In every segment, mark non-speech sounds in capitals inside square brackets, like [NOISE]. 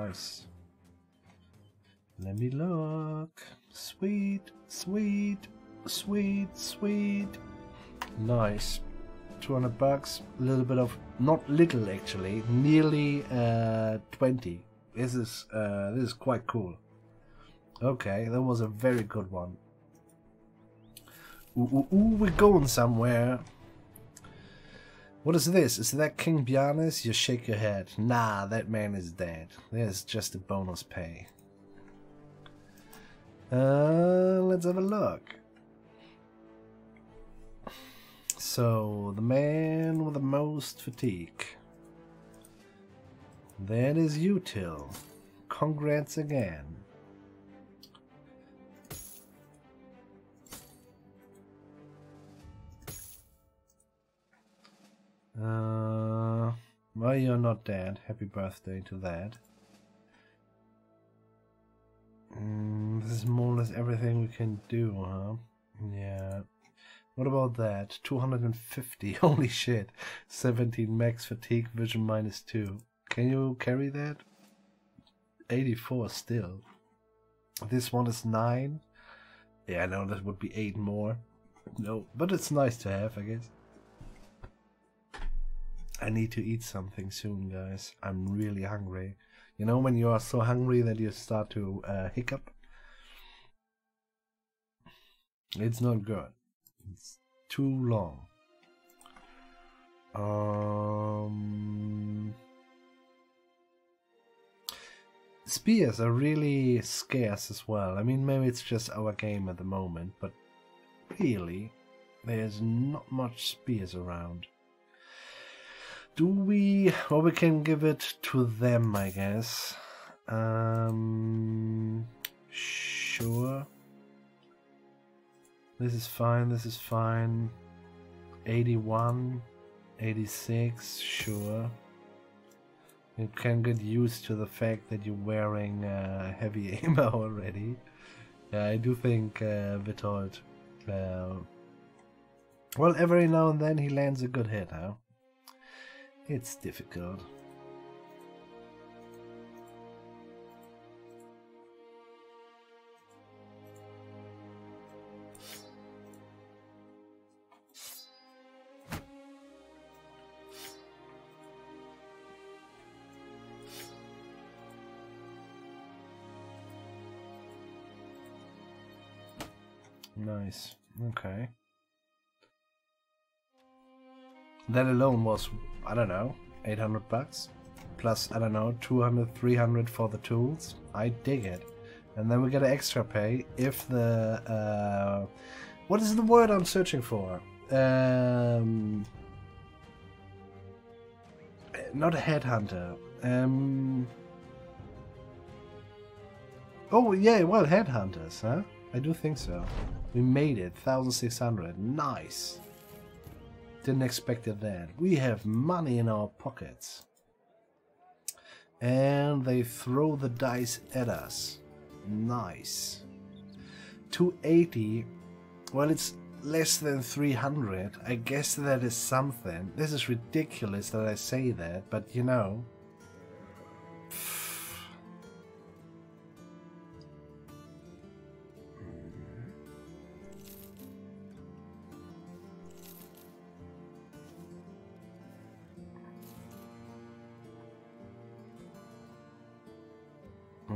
Nice. Let me look. Sweet, sweet, sweet, sweet. Nice. 200 bucks. A little bit of, not little actually, nearly uh, 20. This is, uh, this is quite cool. Okay, that was a very good one. Ooh, ooh, ooh, we're going somewhere. What is this? Is that King Bjarnes? You shake your head. Nah, that man is dead. There's just a bonus pay. Uh, let's have a look. So, the man with the most fatigue. That is you, Till. Congrats again. Uh, well, you're not dead. Happy birthday to that. Mm, this is more or less everything we can do, huh? Yeah. What about that? 250. [LAUGHS] Holy shit. 17 max fatigue, vision minus 2. Can you carry that? 84 still. This one is 9. Yeah, I know that would be 8 more. No, but it's nice to have, I guess. I need to eat something soon, guys. I'm really hungry. You know when you are so hungry that you start to uh, hiccup? It's not good. It's too long. Um, spears are really scarce as well. I mean, maybe it's just our game at the moment, but really, there's not much spears around. Do we... Well, we can give it to them, I guess. Um, sure. This is fine, this is fine. 81, 86, sure. You can get used to the fact that you're wearing uh, heavy [LAUGHS] aimer already. Yeah, I do think uh, Vitold... Uh, well, every now and then he lands a good hit, huh? It's difficult. Nice. Okay. That alone was, I don't know, 800 bucks. Plus, I don't know, 200, 300 for the tools. I dig it. And then we get an extra pay if the... Uh, what is the word I'm searching for? Um, not a headhunter. Um, oh, yeah, well, headhunters, huh? I do think so. We made it, 1600. Nice. Didn't expect that. We have money in our pockets. And they throw the dice at us. Nice. 280. Well, it's less than 300. I guess that is something. This is ridiculous that I say that, but you know.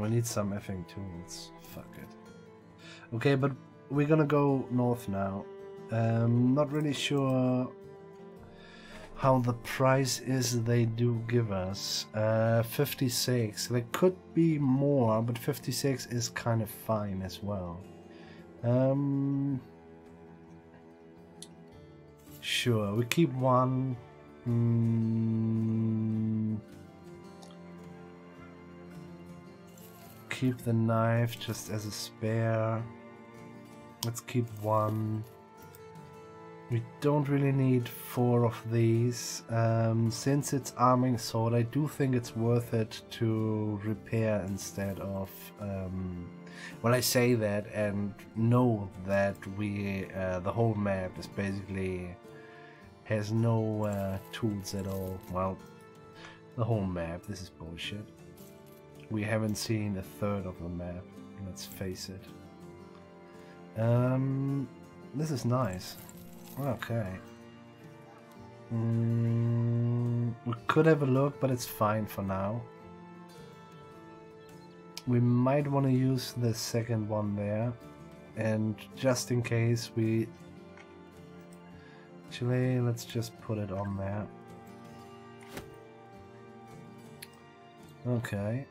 We need some effing tools. Fuck it. Okay, but we're gonna go north now. Um, not really sure how the price is they do give us. Uh, 56. There could be more, but 56 is kind of fine as well. Um, sure, we keep one. Mm, keep the knife just as a spare. Let's keep one. We don't really need four of these. Um, since it's arming sword, I do think it's worth it to repair instead of... Um, well, I say that and know that we uh, the whole map is basically has no uh, tools at all. Well, the whole map, this is bullshit. We haven't seen a third of the map, let's face it. Um, this is nice. Okay. Mm, we could have a look, but it's fine for now. We might want to use the second one there. And just in case we... Actually, let's just put it on there. Okay.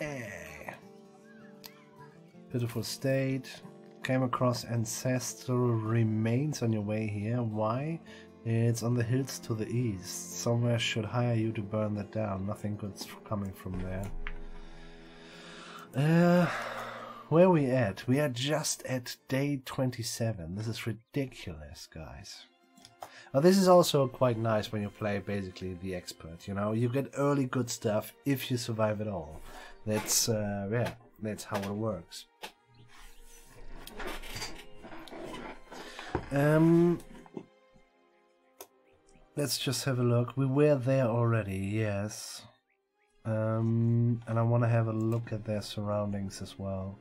Hey. Beautiful state. Came across ancestral remains on your way here. Why? It's on the hills to the east. Somewhere should hire you to burn that down. Nothing good's coming from there. Uh, where are we at? We are just at day 27. This is ridiculous, guys. Now, this is also quite nice when you play basically the expert, you know? You get early good stuff if you survive it all. That's, uh, yeah, that's how it works. Um, let's just have a look. We were there already, yes. Um, and I want to have a look at their surroundings as well.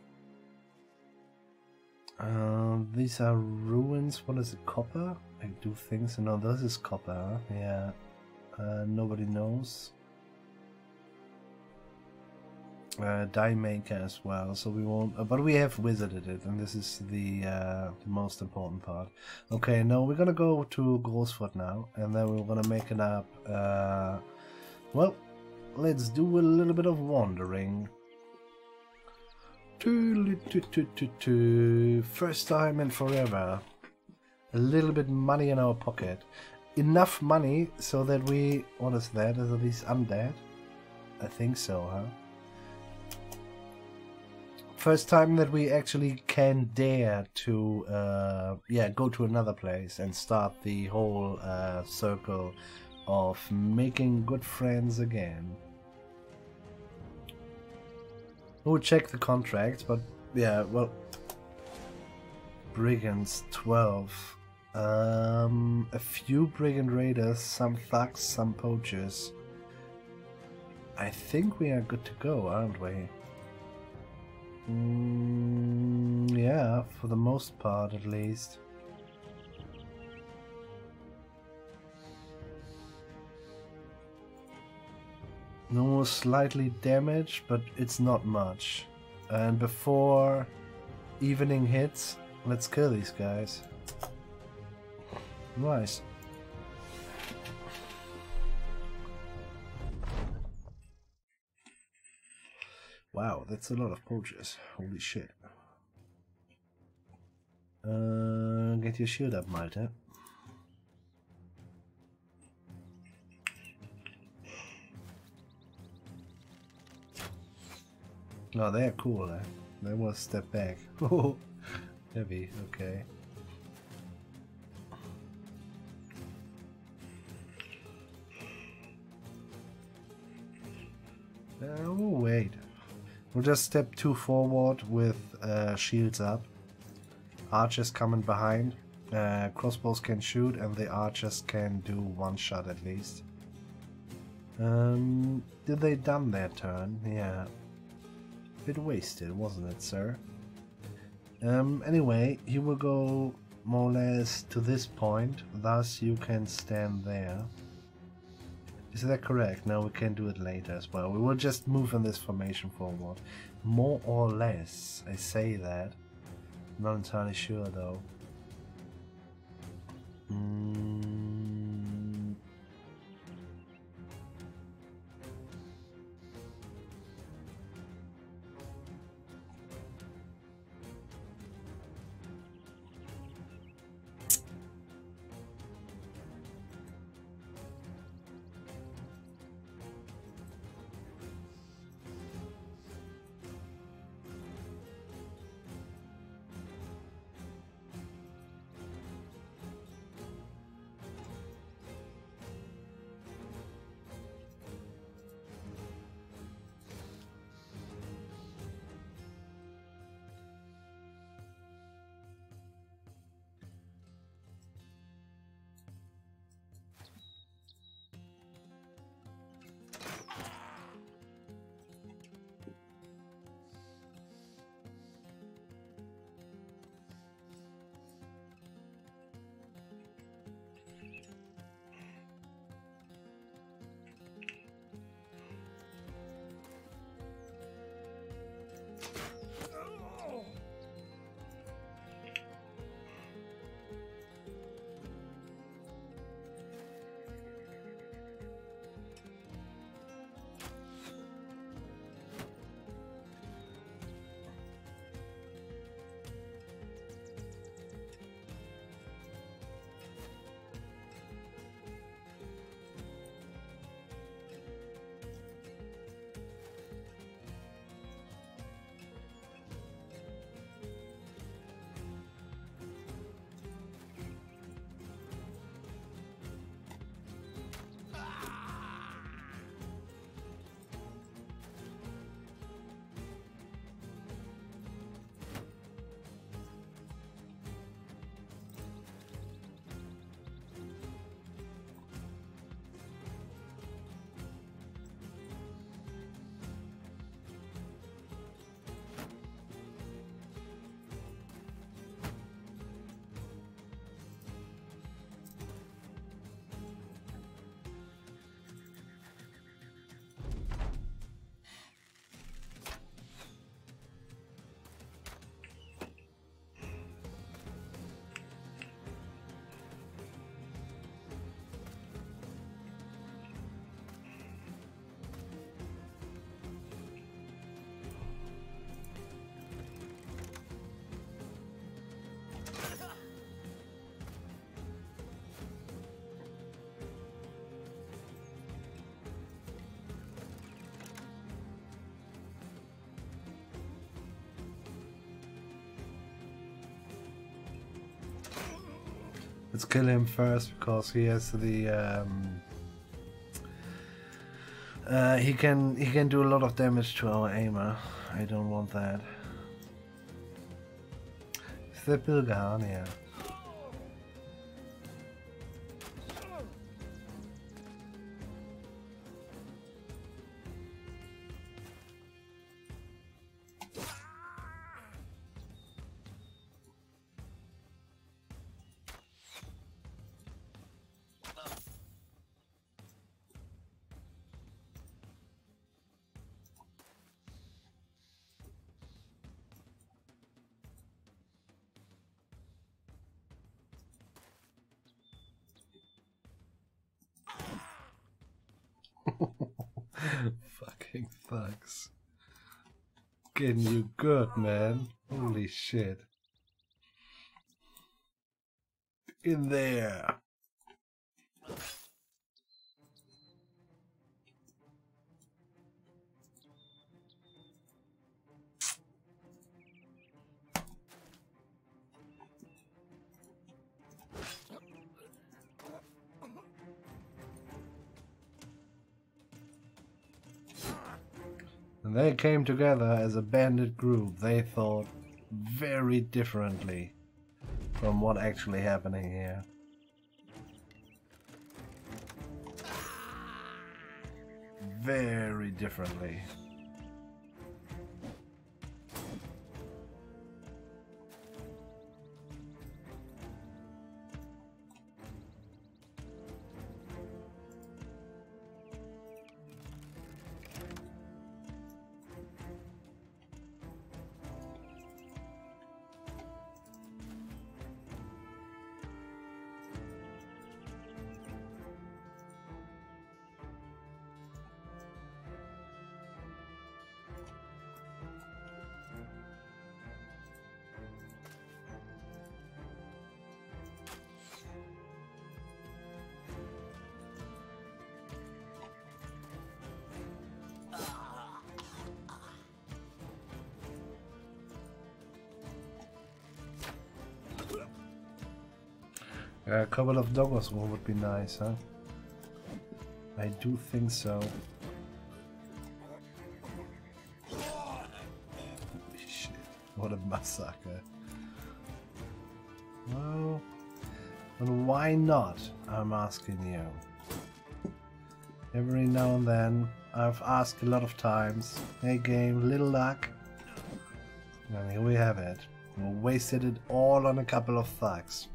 Uh, these are ruins. What is it? Copper? I do things. No, this is copper. Yeah. Uh, nobody knows uh, die maker as well, so we won't. Uh, but we have wizarded it, and this is the, uh, the most important part. Okay, now we're gonna go to Großfurt now, and then we're gonna make it up. Uh, well, let's do a little bit of wandering. First time in forever. A little bit money in our pocket. Enough money so that we. What is that? Are these undead? I think so, huh? First time that we actually can dare to uh, yeah go to another place and start the whole uh, circle of making good friends again. We'll check the contract, but yeah, well, brigands 12. Um, a few brigand raiders, some thugs, some poachers. I think we are good to go, aren't we? Mm, yeah, for the most part at least. No, slightly damaged, but it's not much. And before evening hits, let's kill these guys. Nice. Wow, that's a lot of poachers. Holy shit. Uh, get your shield up, Malte. Oh, they're cool, eh? They to step back. Oh, [LAUGHS] heavy, okay. Oh, wait. We'll just step two forward with uh, shields up. Archers coming behind. Uh, crossbows can shoot and the archers can do one shot at least. Um, did they done their turn? Yeah. Bit wasted, wasn't it, sir? Um, anyway, he will go more or less to this point, thus you can stand there. Is that correct? Now we can do it later as well. We will just move in this formation forward. More or less, I say that. Not entirely sure though. Mm. Let's kill him first because he has the um, uh, he can he can do a lot of damage to our aimer. I don't want that. Bilgahan? Shit. In there. And they came together as a bandit group. They thought very differently from what actually happening here. Very differently. Couple of doggos would be nice, huh? I do think so. Holy shit, what a massacre. Well, well, why not? I'm asking you. Every now and then, I've asked a lot of times, hey game, little luck. And here we have it. We wasted it all on a couple of thugs.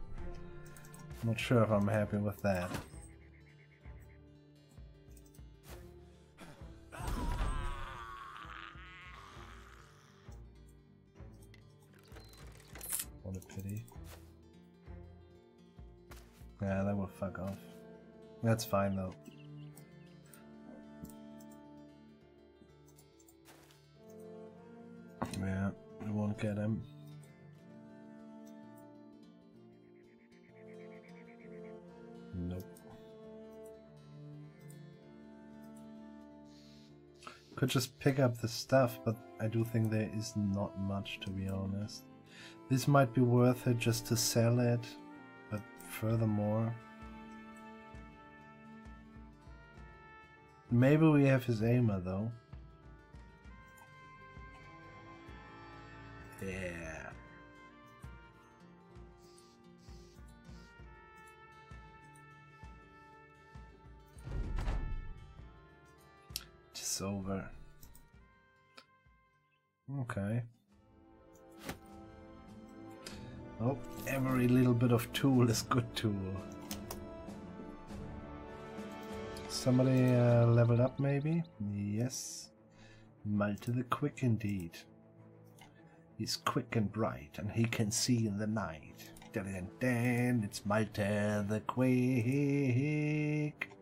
Not sure if I'm happy with that. What a pity. Yeah, that will fuck off. That's fine though. Yeah, we won't get him. Nope. Could just pick up the stuff, but I do think there is not much to be honest. This might be worth it just to sell it, but furthermore... Maybe we have his aimer though. Yeah. It's over. Okay. Oh, every little bit of tool is good tool. Somebody uh, leveled up maybe? Yes. Malte the Quick indeed. He's quick and bright and he can see in the night. Dun, dun, it's Malte the Quick.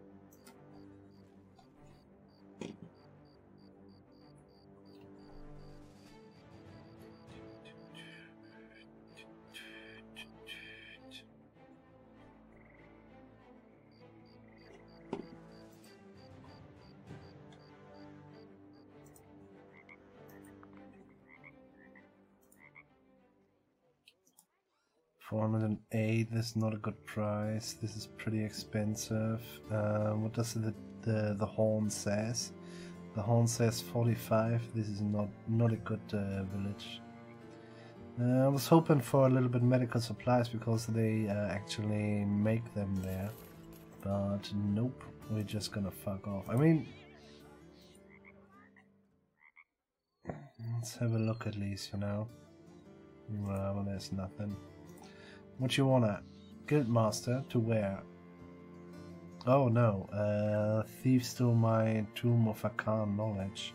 This is not a good price. This is pretty expensive. Uh, what does the, the, the horn says? The horn says 45. This is not, not a good uh, village. Uh, I was hoping for a little bit medical supplies because they uh, actually make them there. But nope, we're just gonna fuck off. I mean, let's have a look at least, you know. Well, there's nothing. What you want at? Guildmaster to where? Oh no, uh, thief stole my Tomb of Arcane knowledge.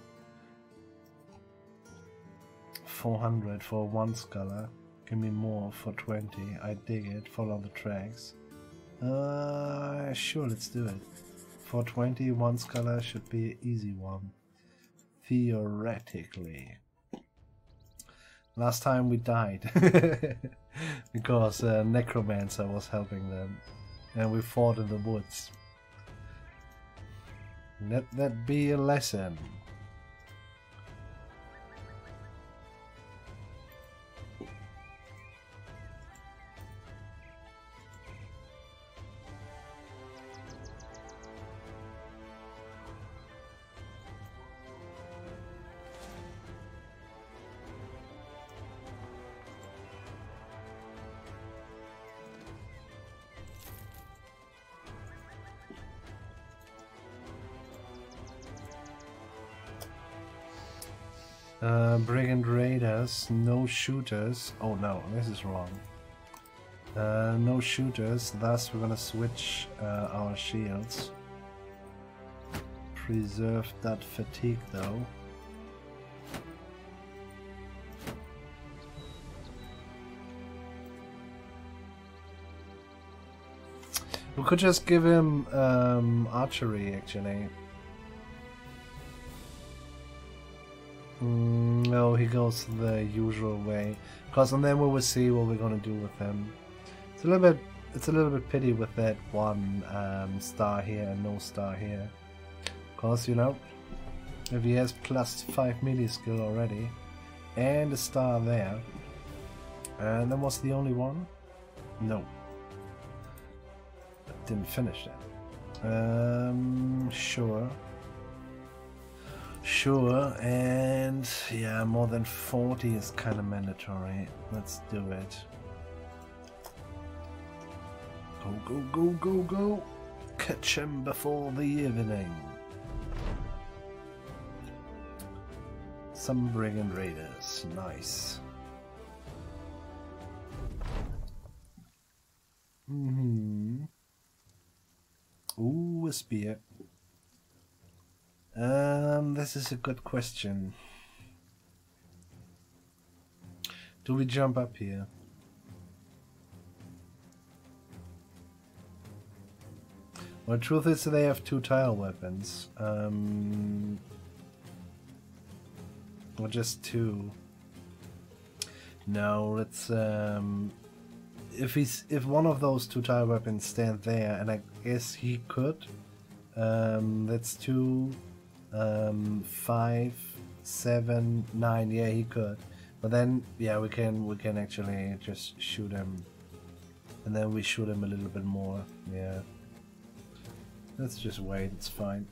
400 for one scholar. Give me more for 20. I dig it. Follow the tracks. Uh, sure, let's do it. For 20, one scholar should be an easy one. Theoretically. Last time we died. [LAUGHS] [LAUGHS] because uh, Necromancer was helping them. And we fought in the woods. Let that be a lesson. No shooters. Oh no, this is wrong. Uh, no shooters, thus we're gonna switch uh, our shields. Preserve that fatigue though. We could just give him um, archery actually. Mm, no, he goes the usual way. Because and then we will see what we're gonna do with him. It's a little bit it's a little bit pity with that one um, star here and no star here. Because you know, if he has plus five melee skill already, and a star there, and then was the only one. No, didn't finish that. Um, sure. Sure, and yeah, more than 40 is kind of mandatory. Let's do it. Go, go, go, go, go! Catch him before the evening. Some Brigand Raiders, nice. Mm hmm Ooh, a spear. Um, this is a good question. Do we jump up here? Well, truth is they have two tile weapons. Um, or just two. No, let's um, if he's if one of those two tile weapons stand there, and I guess he could. Um, that's two um, five, seven, nine. Yeah, he could. But then, yeah, we can we can actually just shoot him, and then we shoot him a little bit more. Yeah. Let's just wait. It's fine.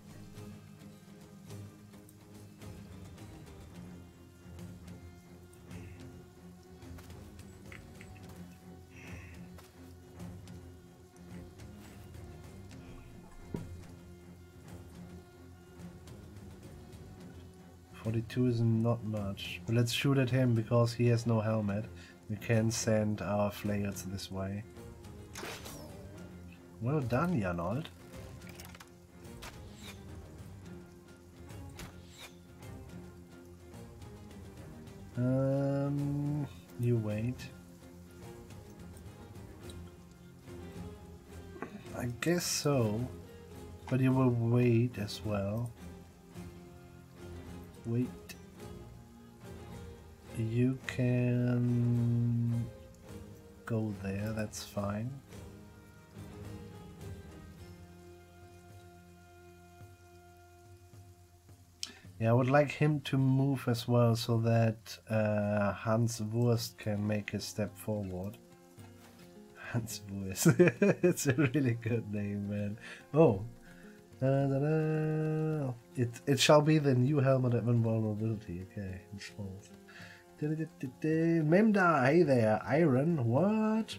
42 is not much. But let's shoot at him because he has no helmet. We can send our flayers this way. Well done, Janold. Um, you wait. I guess so, but you will wait as well. Wait. You can go there, that's fine. Yeah, I would like him to move as well so that uh, Hans Wurst can make a step forward. Hans voice. [LAUGHS] it's a really good name, man. Oh. It it shall be the new helmet of invulnerability. Okay, installed. Memda, hey there, Iron. What?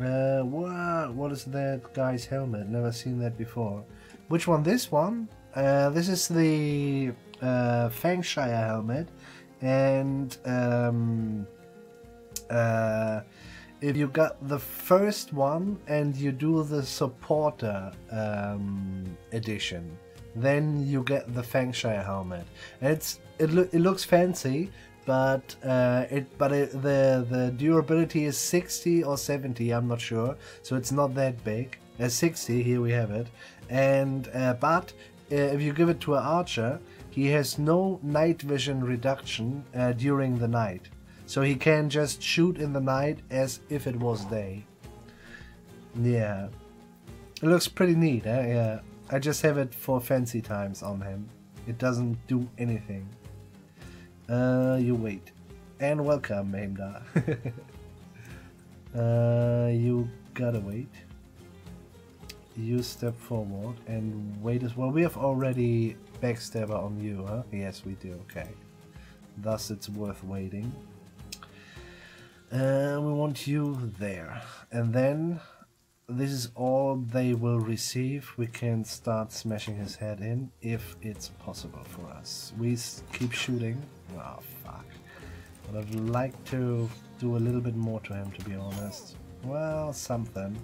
Uh, what? What is that guy's helmet? Never seen that before. Which one? This one? Uh, this is the uh, Fangshire helmet, and um, uh, if you got the first one and you do the supporter um, edition, then you get the Fangshire helmet. And it's it, lo- it looks fancy, but uh, it but it, the the durability is 60 or 70 i'm not sure. So it's not that big. At 60 here we have it. And uh, but uh, if you give it to an archer he has no night vision reduction uh, during the night so he can just shoot in the night as if it was day yeah it looks pretty neat eh? yeah i just have it for fancy times on him it doesn't do anything uh, you wait. And welcome, Heimdall. [LAUGHS] uh, you gotta wait. You step forward and wait as well. We have already backstabber on you, huh? Yes, we do. Okay. Thus, it's worth waiting. Uh, we want you there. And then this is all they will receive. We can start smashing his head in if it's possible for us. We keep shooting. Oh, fuck. But I'd like to do a little bit more to him, to be honest. Well, something.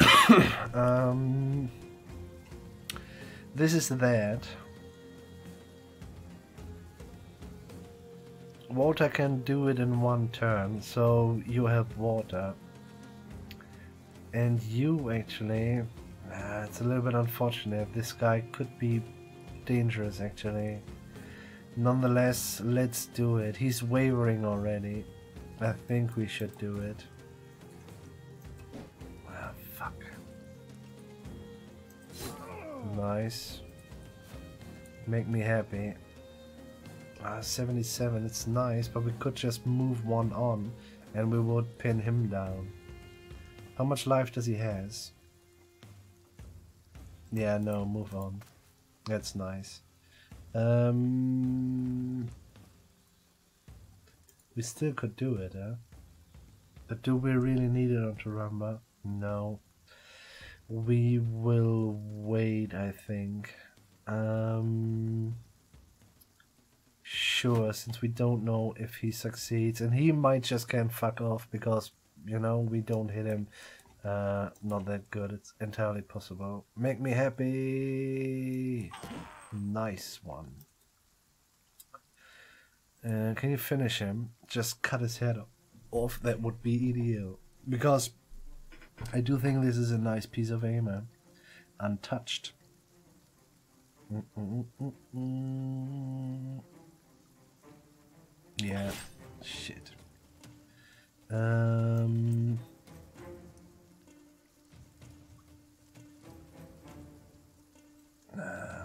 [COUGHS] um, this is that. Water can do it in one turn, so you have water. And you actually, uh, it's a little bit unfortunate. This guy could be dangerous actually. Nonetheless, let's do it. He's wavering already. I think we should do it. Ah, fuck. Nice. Make me happy. Ah, 77, it's nice, but we could just move one on and we would pin him down. How much life does he has? Yeah, no, move on. That's nice. Um, we still could do it, huh? But do we really need it on Turumba? No. We will wait, I think. Um, sure, since we don't know if he succeeds. And he might just can fuck off because you know, we don't hit him. Uh, not that good. It's entirely possible. Make me happy. Nice one. Uh, can you finish him? Just cut his head off. That would be ideal. Because I do think this is a nice piece of armor. Untouched. Mm -mm -mm yeah. Shit. Um, uh,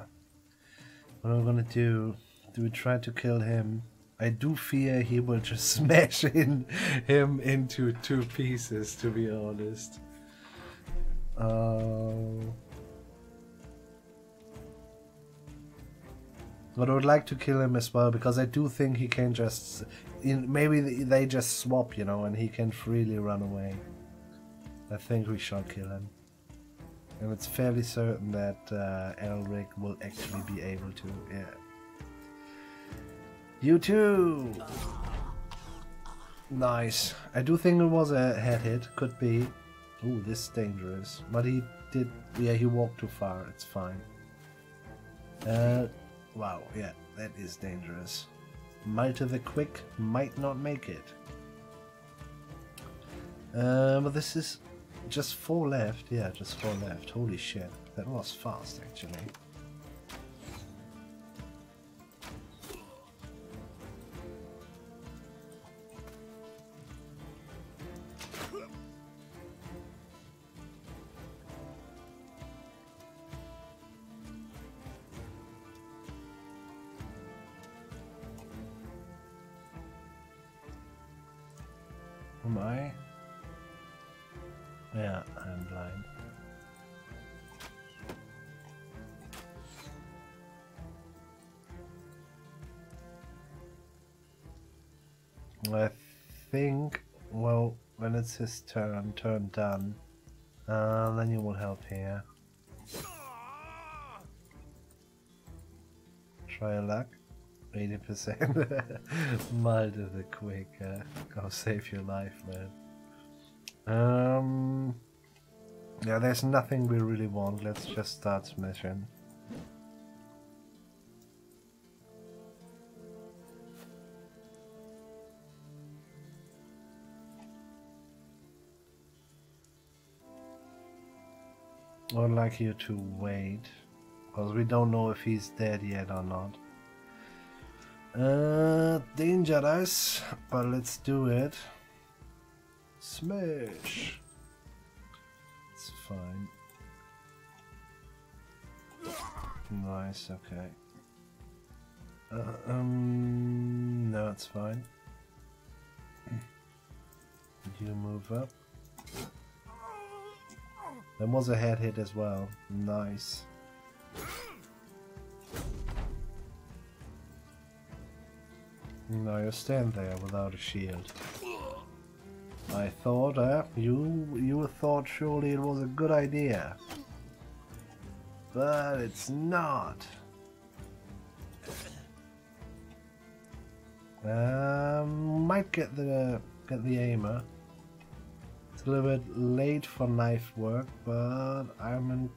what am I gonna do? Do we try to kill him? I do fear he will just [LAUGHS] smash in him into two pieces, to be honest. Uh, but I would like to kill him as well because I do think he can just maybe they just swap, you know, and he can freely run away. I think we shall kill him. And it's fairly certain that uh, Elric will actually be able to, yeah. You too! Nice. I do think it was a head hit, could be. Ooh, this is dangerous. But he did, yeah, he walked too far, it's fine. Uh, wow, yeah, that is dangerous. Might of the Quick might not make it. Uh, but this is just four left. Yeah, just four left. Holy shit. That was fast, actually. It's his turn, turn done, uh, then you will help here. Try your luck. 80% [LAUGHS] Malte the quick. Uh, go save your life, man. Um, yeah, there's nothing we really want. Let's just start smashing. I would like you to wait, because we don't know if he's dead yet or not. Uh, dangerous, but let's do it. Smash! It's fine. Nice, okay. Uh, um, no, it's fine. You move up. There was a head hit as well. Nice. Now you stand there without a shield. I thought, uh, you you thought surely it was a good idea. But it's not. Um, might get the get the aimer. Little bit late for knife work, but I'm in...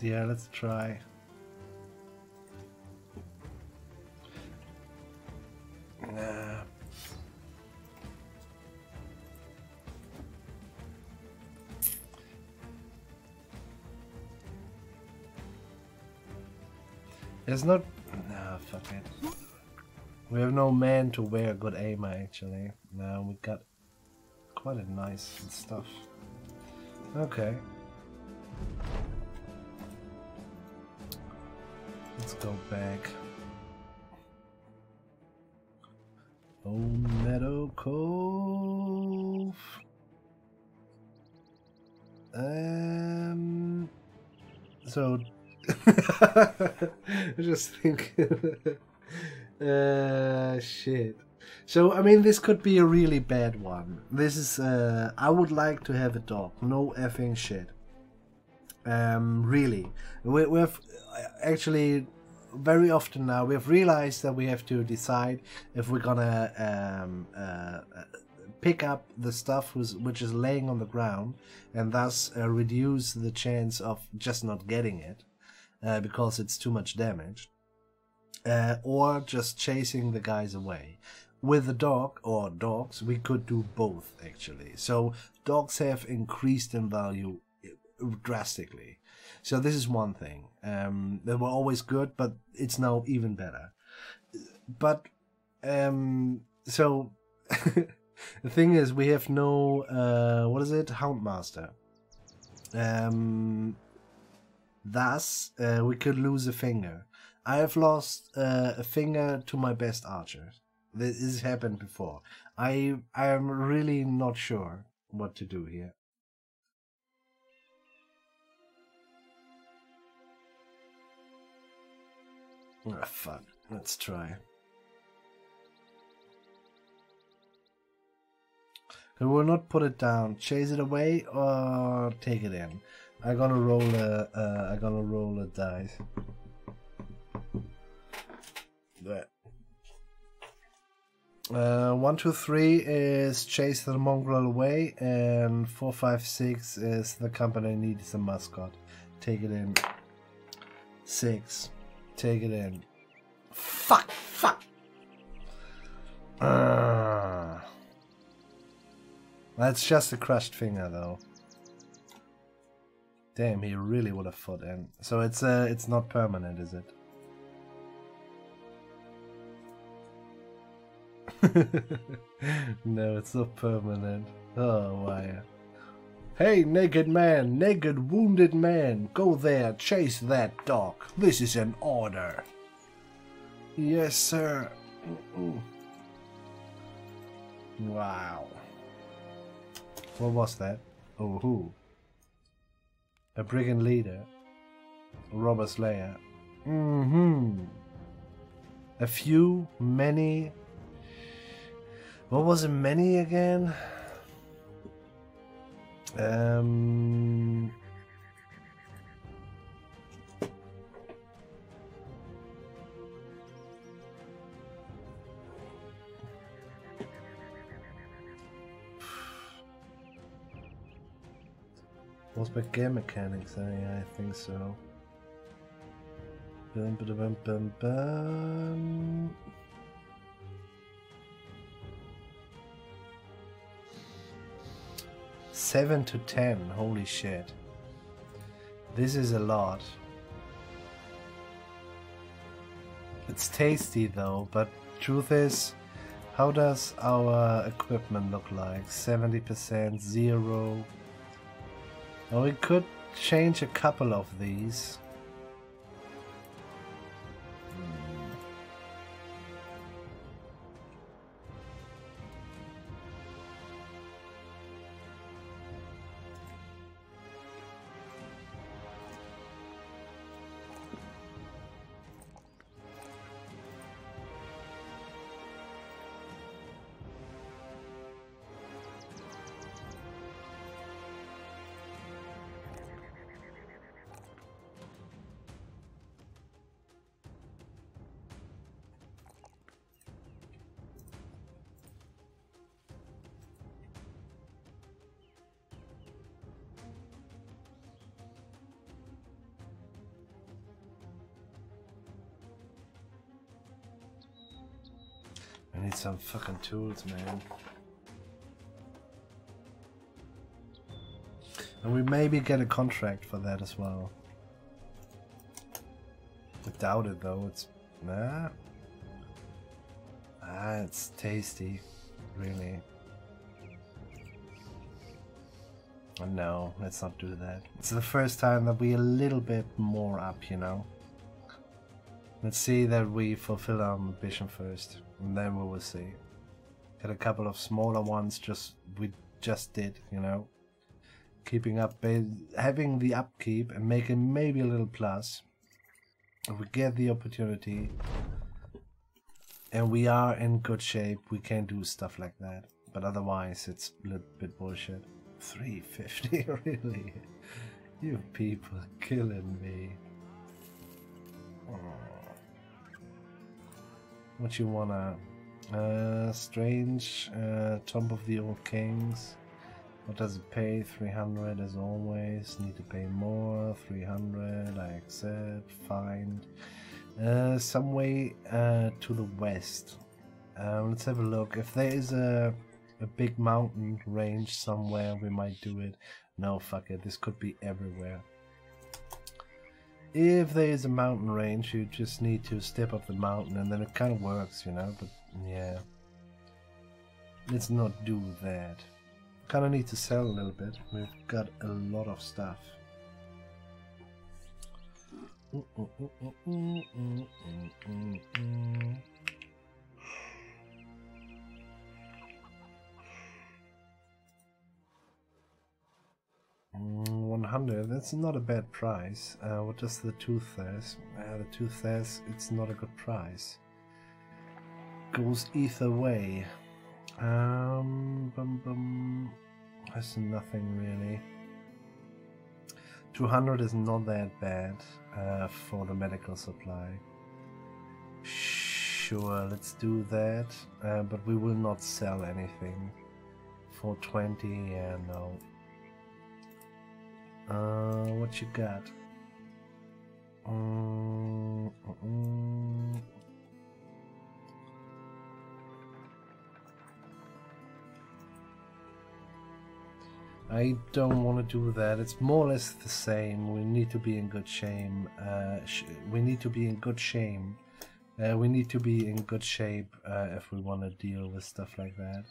Yeah, let's try. Nah. It's not... Nah, fuck it. We have no man to wear a good aimer, actually. Now we got quite a nice stuff. Okay. Let's go back. Bone Meadow Cove. Um. So, [LAUGHS] I just think. [LAUGHS] uh, shit. So, I mean, this could be a really bad one. This is, uh, I would like to have a dog. No effing shit. Um, really. We, we've actually, very often now, we've realized that we have to decide if we're gonna um, uh, pick up the stuff which is laying on the ground and thus uh, reduce the chance of just not getting it uh, because it's too much damage. Uh, or just chasing the guys away with the dog or dogs, we could do both actually. So dogs have increased in value drastically. So this is one thing. Um, they were always good, but it's now even better. But um, so [LAUGHS] the thing is, we have no uh, what is it, Houndmaster. Um, thus, uh, we could lose a finger. I have lost uh, a finger to my best archers. This has happened before. I I am really not sure what to do here. Ah, fuck. Let's try. We will not put it down. Chase it away or take it in. I'm gonna roll a. Uh, I'm gonna roll a dice. That. Uh, one, two, three is chase the mongrel away, and four, five, six is the company needs a mascot. Take it in. Six. Take it in. Fuck! Fuck! Uh, that's just a crushed finger, though. Damn, he really would have fought in. So it's uh, it's not permanent, is it? [LAUGHS] no, it's not permanent. Oh, why? Hey, naked man, naked wounded man, go there, chase that dog. This is an order. Yes, sir. Wow. What was that? Oh, who? A brigand leader. A Robber slayer. Mm-hmm. A few, many. What was it, many again? Um, Was by game mechanics, I, I think so. Bum, bum, bum, bum, Seven to ten, holy shit. This is a lot. It's tasty though, but truth is, how does our equipment look like? 70%, zero, well, we could change a couple of these. Fucking tools, man. And we maybe get a contract for that as well. I doubt it though, it's... Nah. Ah, it's tasty. Really. Oh, no, let's not do that. It's the first time that we a little bit more up, you know? Let's see that we fulfill our ambition first, and then we will see. Get a couple of smaller ones, just we just did, you know. Keeping up, having the upkeep and making maybe a little plus. If we get the opportunity, and we are in good shape, we can do stuff like that. But otherwise, it's a little bit bullshit. 350, [LAUGHS] really? You people are killing me. What you wanna? Uh, strange, uh, Tomb of the Old Kings. What does it pay? 300 as always. Need to pay more. 300, I accept. Find. Uh, some way uh, to the west. Um, let's have a look. If there is a, a big mountain range somewhere, we might do it. No, fuck it. This could be everywhere. If there is a mountain range, you just need to step up the mountain and then it kind of works, you know, but yeah. Let's not do that. Kind of need to sell a little bit. We've got a lot of stuff. Mm 100, that's not a bad price. Uh, what does the tooth says? Uh, the tooth says it's not a good price. Goes either way. Um, bum, bum. That's nothing really. 200 is not that bad uh, for the medical supply. Sure, let's do that. Uh, but we will not sell anything. For 20, yeah, no. Uh, what you got? Um, um, I don't want to do that. It's more or less the same. We need to be in good shape. Uh, we need to be in good shape. Uh, we need to be in good shape uh, if we want to deal with stuff like that.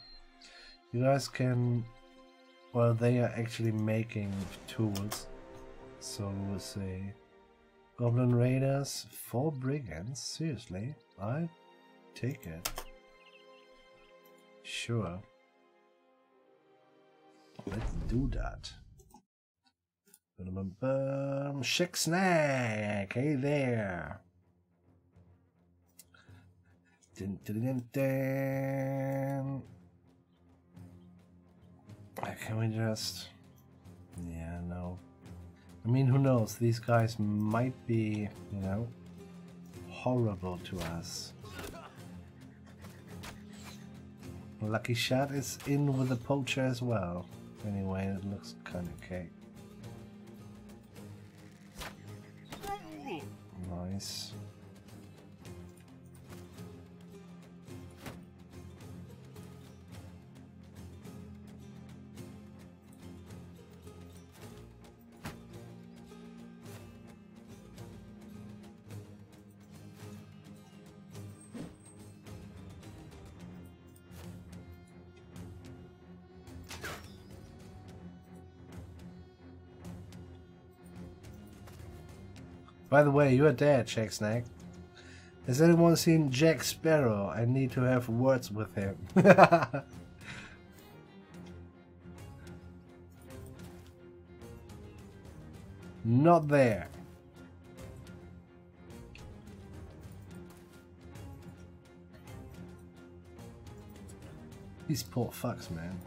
You guys can well, they are actually making tools. So we'll see. Goblin Raiders, four brigands? Seriously? I take it. Sure. Let's do that. Bum, bum, Chick snack. Hey there. Dun, dun, dun, dun. Can we just? Yeah, no. I mean, who knows? These guys might be, you know, horrible to us. Lucky Shot is in with the poacher as well. Anyway, it looks kind of cake. Nice. By the way, you are dead, Jack Snack. Has anyone seen Jack Sparrow? I need to have words with him. [LAUGHS] Not there. These poor fucks, man.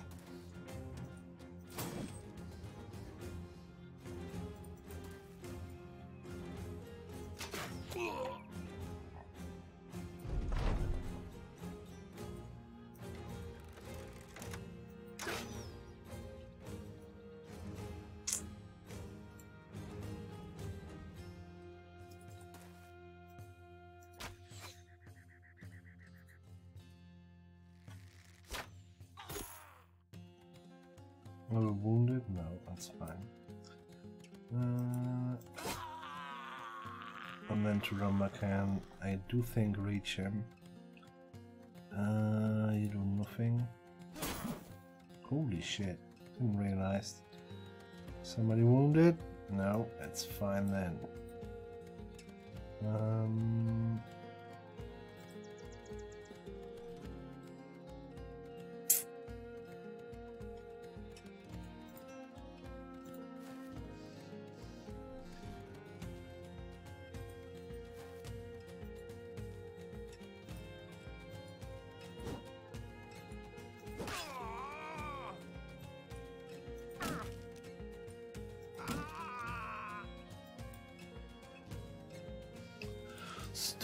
Rama can, I do think, reach him. Uh, you do nothing. Holy shit, didn't realize. Somebody wounded? No, it's fine then.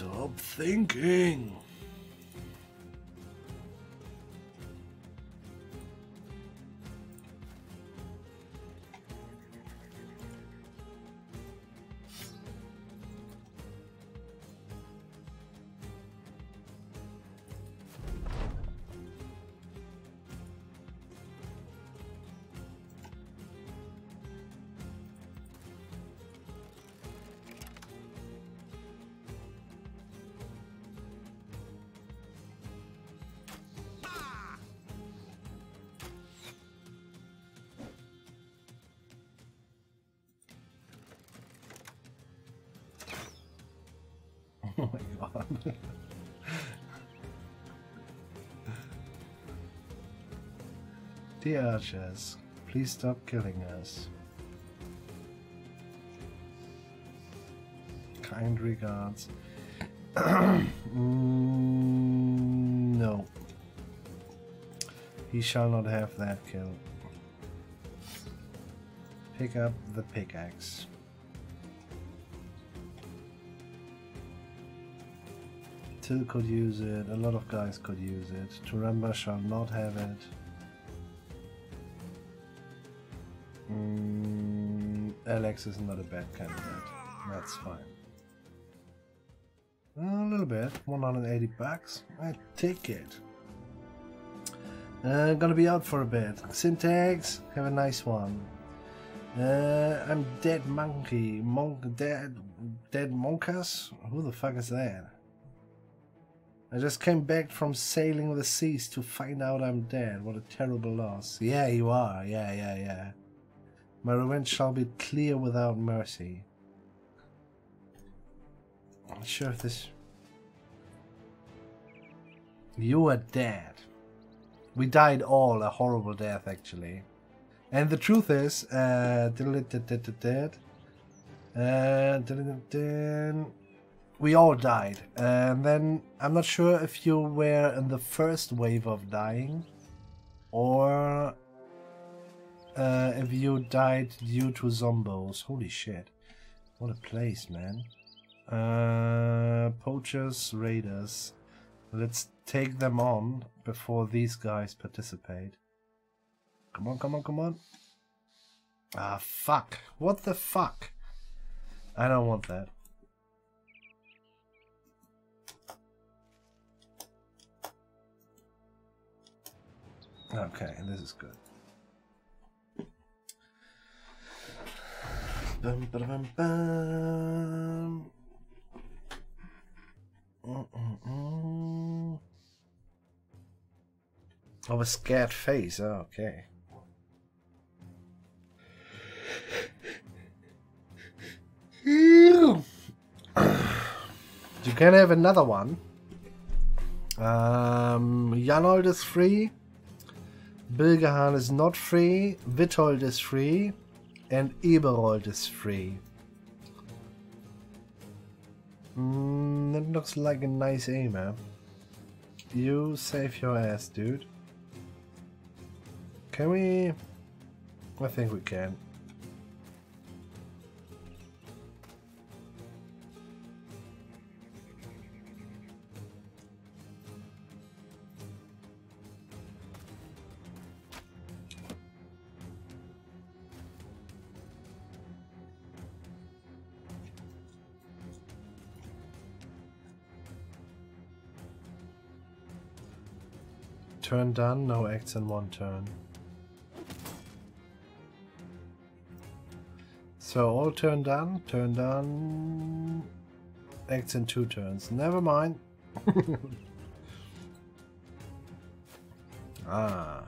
Stop thinking. Dear archers, please stop killing us. Kind regards. [CLEARS THROAT] Mm, no. He shall not have that kill. Pick up the pickaxe. Till could use it, a lot of guys could use it. Turumba shall not have it. Is not a bad candidate. That's fine. A little bit, 180 bucks. I take it. Uh, gonna be out for a bit. Syntax, have a nice one. Uh, I'm dead monkey. Monk, dead, dead monkas. Who the fuck is that? I just came back from sailing the seas to find out I'm dead. What a terrible loss. Yeah, you are. Yeah, yeah, yeah. My revenge shall be clear without mercy. I'm not sure if this. You are dead. We died all a horrible death, actually. And the truth is, uh, uh, we all died. And then I'm not sure if you were in the first wave of dying or uh, if you died due to zombos. Holy shit. What a place, man. Uh, poachers, raiders. Let's take them on before these guys participate. Come on, come on, come on. Ah, fuck. What the fuck? I don't want that. Okay, this is good. Bum, ba, bum. Mm -mm -mm. Oh, a scared face. Oh, okay. you can have another one. Um, Janold is free. Bilgehan is not free. Witold is free and Eberhold is free. Mm, that looks like a nice aim, eh? You save your ass, dude. Can we... I think we can. Turn done, no acts in one turn. So all turn done, turn done, acts in two turns. Never mind. [LAUGHS] ah.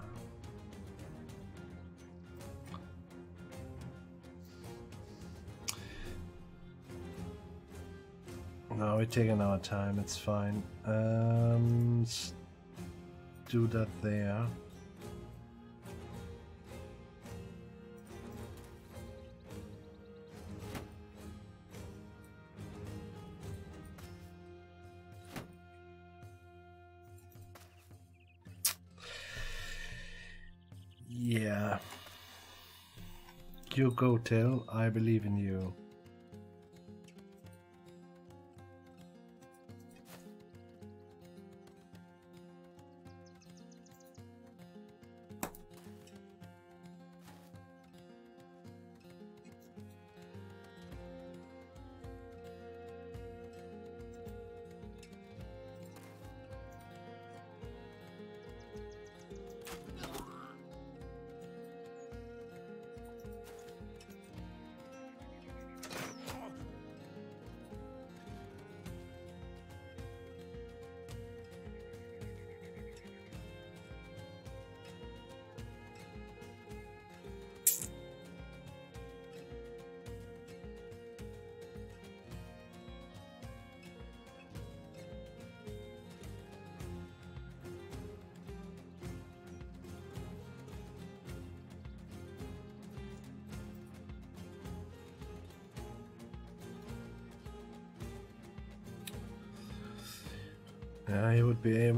No, we're taking our time, it's fine. Um, do that there. Yeah. You go, Till. I believe in you.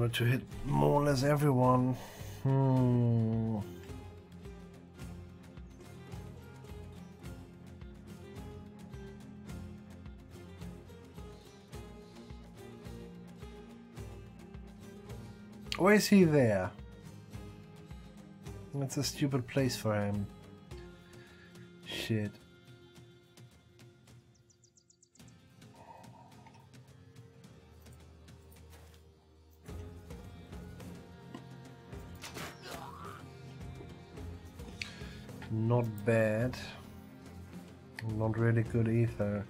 Able to hit more or less everyone. Hmm. Is he there? It's a stupid place for him. Shit. Bad. Not really good either.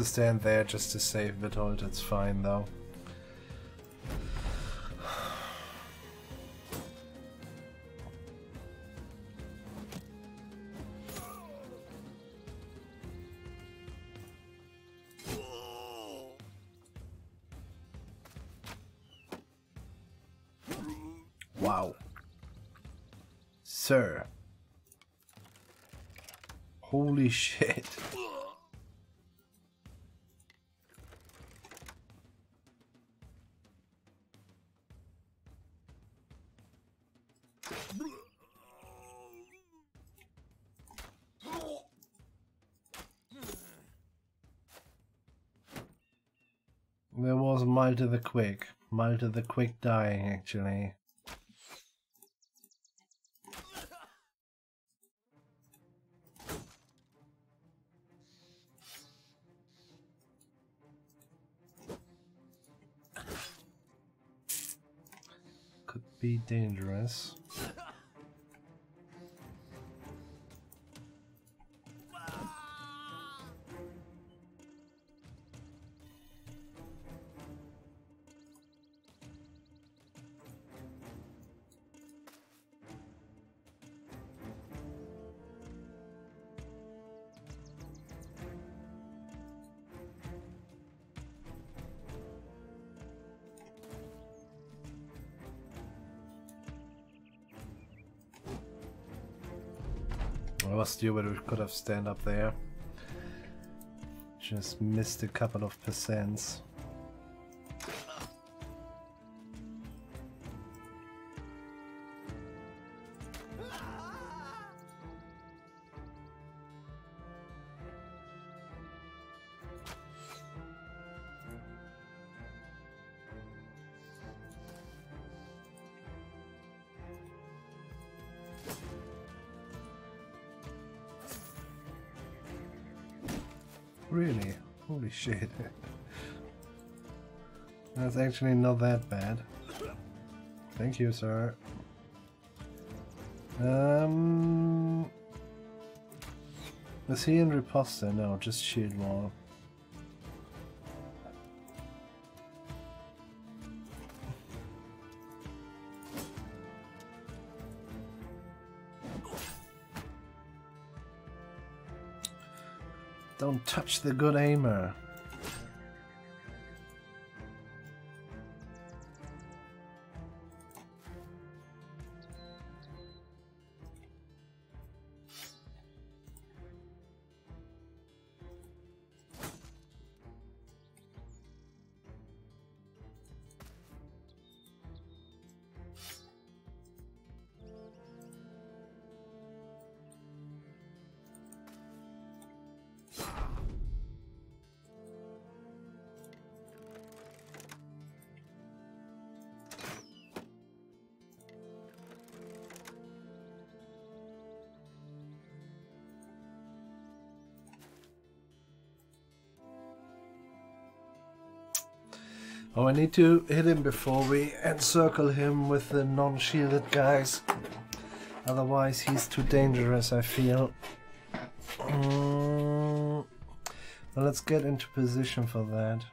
To stand there just to save Witold, it's fine though. Wow. Sir. Holy [LAUGHS] shit. Malte the Quick. Malte the Quick dying, actually. Could be dangerous. Stupid, we could have stand up there. Just missed a couple of percents. Actually not that bad. Thank you, sir. Um... Is he in riposte? No, just shield wall. Don't touch the good aimer. Oh, I need to hit him before we encircle him with the non-shielded guys. Otherwise, he's too dangerous, I feel. Mm. Well, let's get into position for that.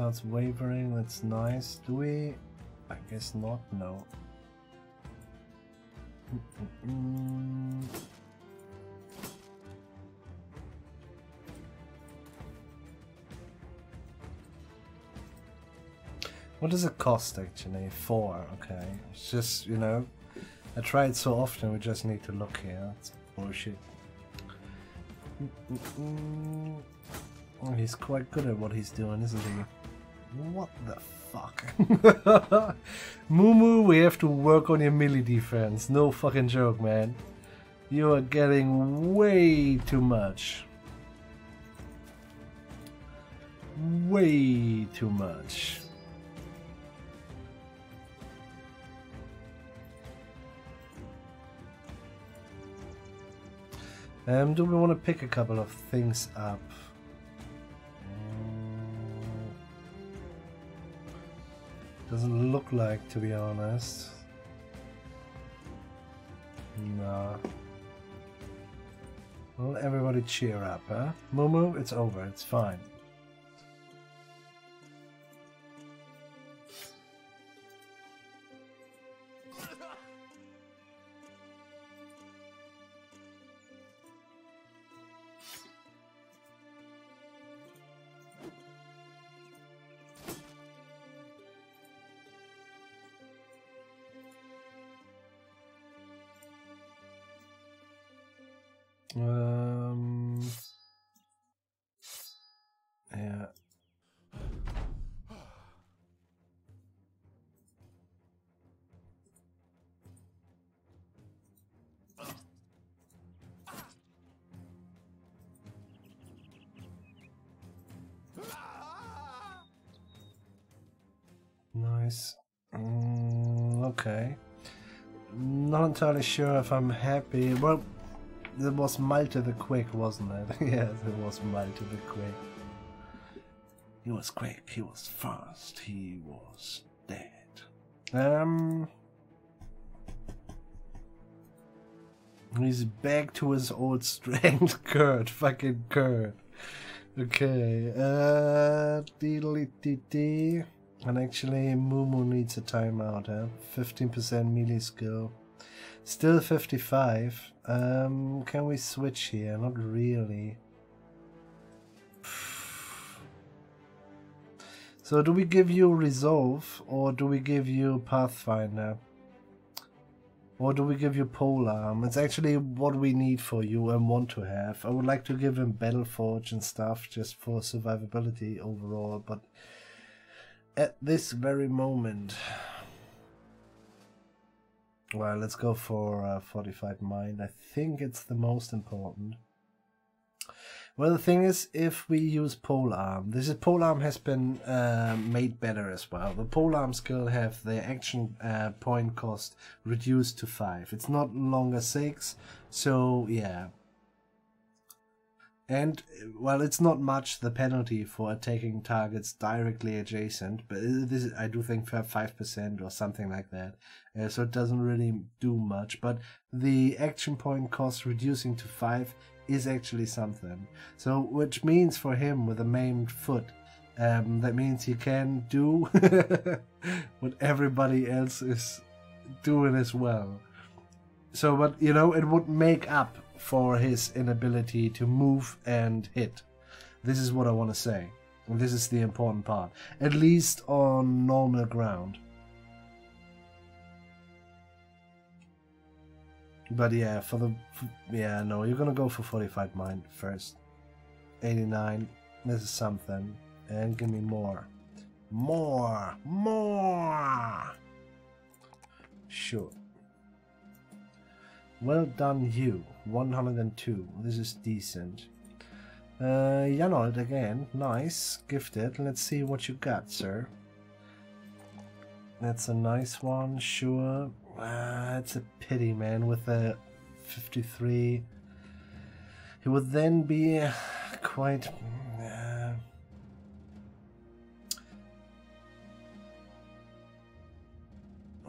Starts wavering. That's nice. Do we? I guess not. No. What does it cost actually? Four. Okay. It's just you know I try it so often, we just need to look here. That's bullshit. Oh, he's quite good at what he's doing, isn't he? What the fuck? [LAUGHS] Mumu, we have to work on your melee defense. No fucking joke, man. You are getting way too much. Way too much. Um, do we want to pick a couple of things up? Doesn't look like, to be honest. Nah. Well, everybody cheer up, huh? Mumu, it's over, it's fine. Nice. Mm, okay. Not entirely sure if I'm happy. Well, it was Malte the Quick, wasn't it? [LAUGHS] yes, it was Malte the Quick. He was quick, he was fast, he was dead. Um. He's back to his old strength, [LAUGHS] Kurt. Fucking Kurt. Okay. Uh. Dee And actually, Mumu needs a timeout, huh? 15% melee skill. Still 55. Um, can we switch here? Not really. So do we give you Resolve or do we give you Pathfinder? Or do we give you Polearm? It's actually what we need for you and want to have. I would like to give him Battle Forged and stuff just for survivability overall, but at this very moment well, let's go for uh, Fortified Mind. I think it's the most important. Well, the thing is, if we use pole arm, this is pole arm has been uh, made better as well. The pole arm skill have the action uh, point cost reduced to five. It's not longer six, so yeah, and, well, it's not much the penalty for attacking targets directly adjacent, but this I do think 5% or something like that. Uh, so it doesn't really do much, but the action point cost reducing to 5 is actually something. So, which means for him with a maimed foot, um, that means he can do [LAUGHS] what everybody else is doing as well. So, but you know, it would make up for his inability to move and hit. This is what I want to say. This is the important part. At least on normal ground. But yeah, for the... Yeah, no, you're gonna go for Fortified Mind first. 89. This is something. And give me more. More! More! Sure. Well done you. 102. This is decent. Uh, Janold again. Nice. Gifted. Let's see what you got, sir. That's a nice one, sure. Uh, it's a pity, man, with a 53. It would then be quite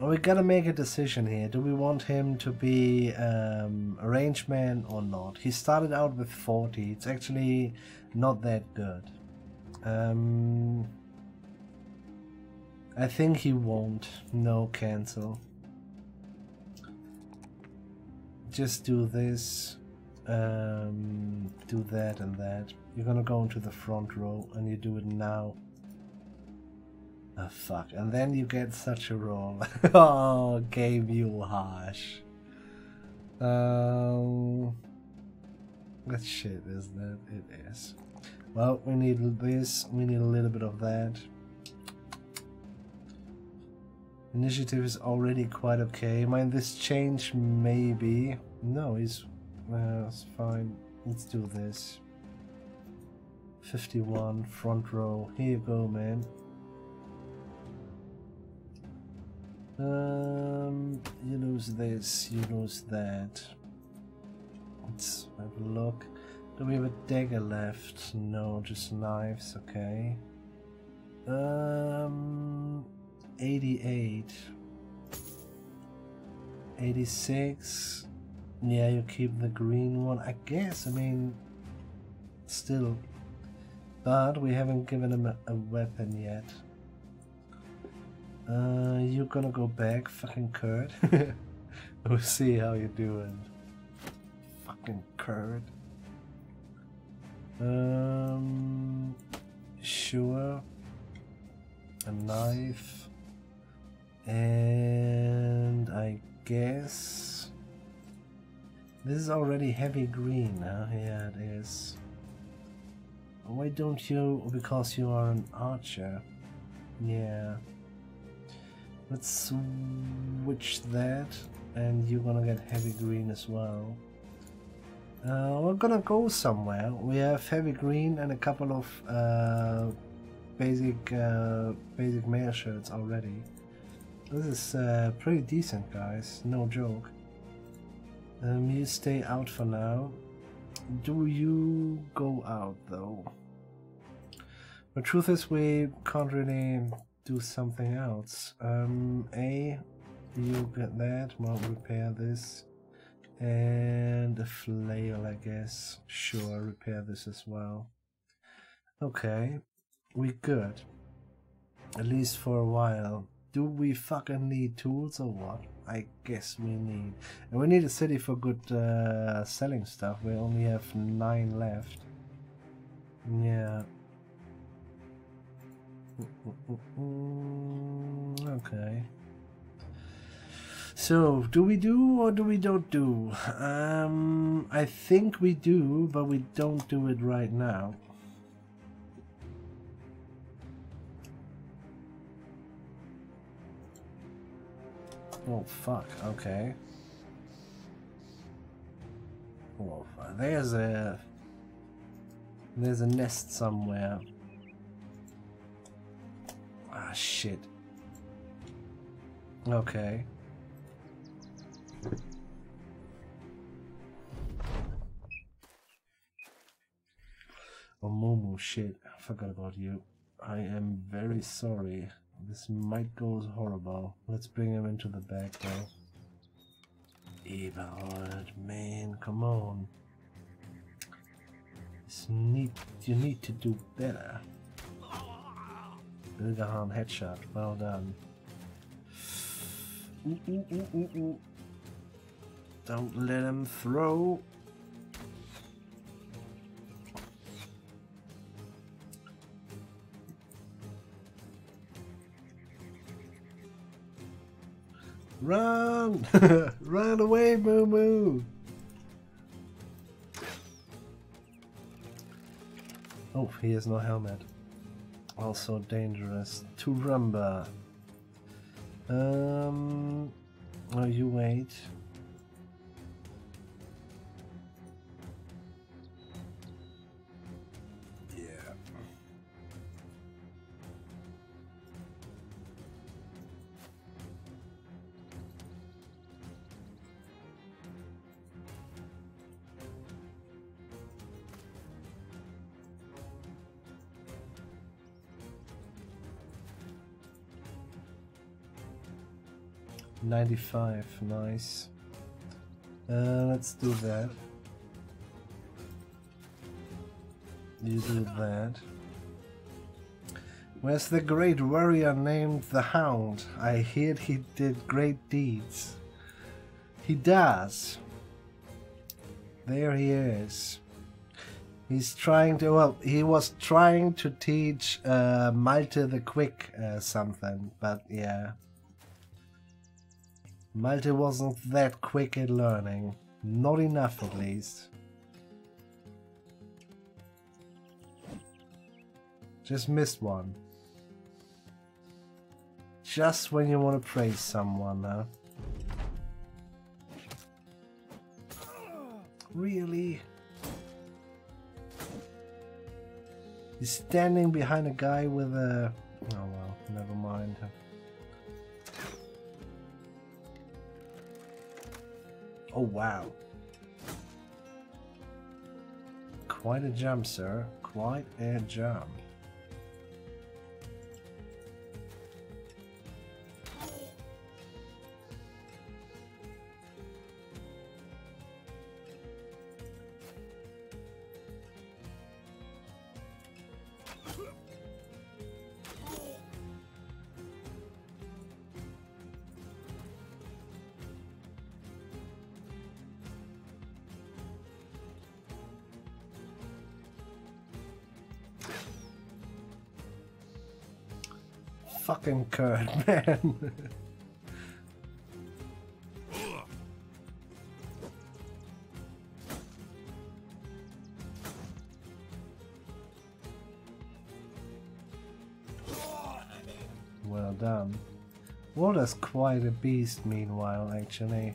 Well, we gotta make a decision here. Do we want him to be um, a range man or not? He started out with 40. It's actually not that good. Um, I think he won't. No, cancel. Just do this, um, do that and that. You're gonna go into the front row and you do it now. Oh, fuck. And then you get such a roll. [LAUGHS] oh, game you harsh. Um, that's shit, isn't it? It is. Well, we need this, we need a little bit of that. Initiative is already quite okay. Mind this change maybe. No, he's uh, it's fine. Let's do this. 51 front row. Here you go, man. Um, you lose this, you lose that. Let's have a look. Do we have a dagger left? No, just knives, okay. Um, 88. 86. Yeah, you keep the green one. I guess, I mean, still. But we haven't given him a, a weapon yet. Uh, you're gonna go back, fucking Kurt. [LAUGHS] we'll see how you're doing. Fucking Kurt. Um, sure. A knife. And I guess... This is already heavy green, huh? Yeah, it is. Why don't you... Because you are an archer. Yeah. Let's switch that, and you're gonna get heavy green as well. Uh, we're gonna go somewhere. We have heavy green and a couple of uh, basic uh, basic mail shirts already. This is uh, pretty decent, guys. No joke. Um, you stay out for now. Do you go out though? The truth is, we can't really do something else. Um, A, you get that, well, repair this. And a flail, I guess. Sure, repair this as well. Okay, we good. At least for a while. Do we fucking need tools or what? I guess we need. And we need a city for good uh, selling stuff. We only have nine left. Yeah. Mm, mm, mm, okay. So, do we do or do we don't do? Um, I think we do, but we don't do it right now. Oh, fuck. Okay. Oh, there's a... There's a nest somewhere. Ah, shit. Okay. Oh, Momo, shit. I forgot about you. I am very sorry. This might go horrible. Let's bring him into the back, though. Eberhard, man, come on. Need, you need to do better. Bilgahan headshot. Well done. Ooh, ooh, ooh, Don't let him throw. Run! [LAUGHS] Run away, Moo Moo! Oh, he has no helmet. Also dangerous. Turumba. Um. Oh, you wait. 95, nice. Uh, let's do that. You do that. Where's the great warrior named the Hound? I hear he did great deeds. He does. There he is. He's trying to, well, he was trying to teach uh, Malte the Quick uh, something, but yeah. Malte wasn't that quick at learning. Not enough at least. Just missed one. just when you want to praise someone, huh? Really? He's standing behind a guy with a... Oh well, never mind. Oh wow. Quite a jump, sir. Quite a jump. Kurt, [LAUGHS] man. well done. Walter's quite a beast meanwhile, actually.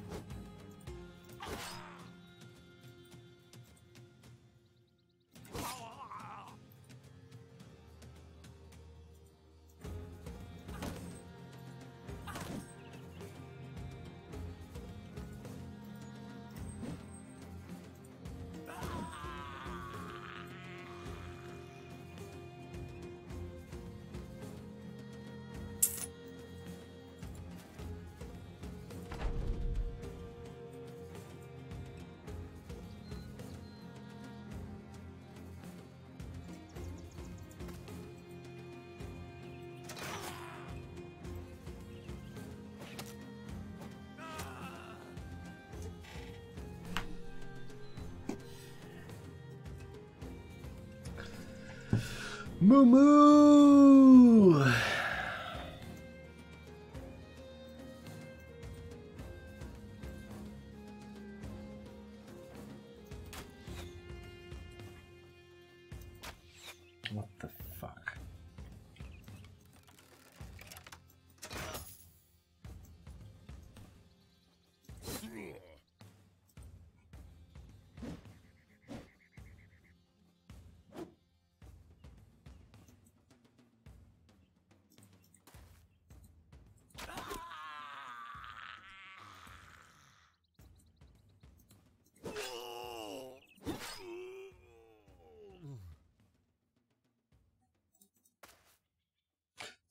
Moo moo!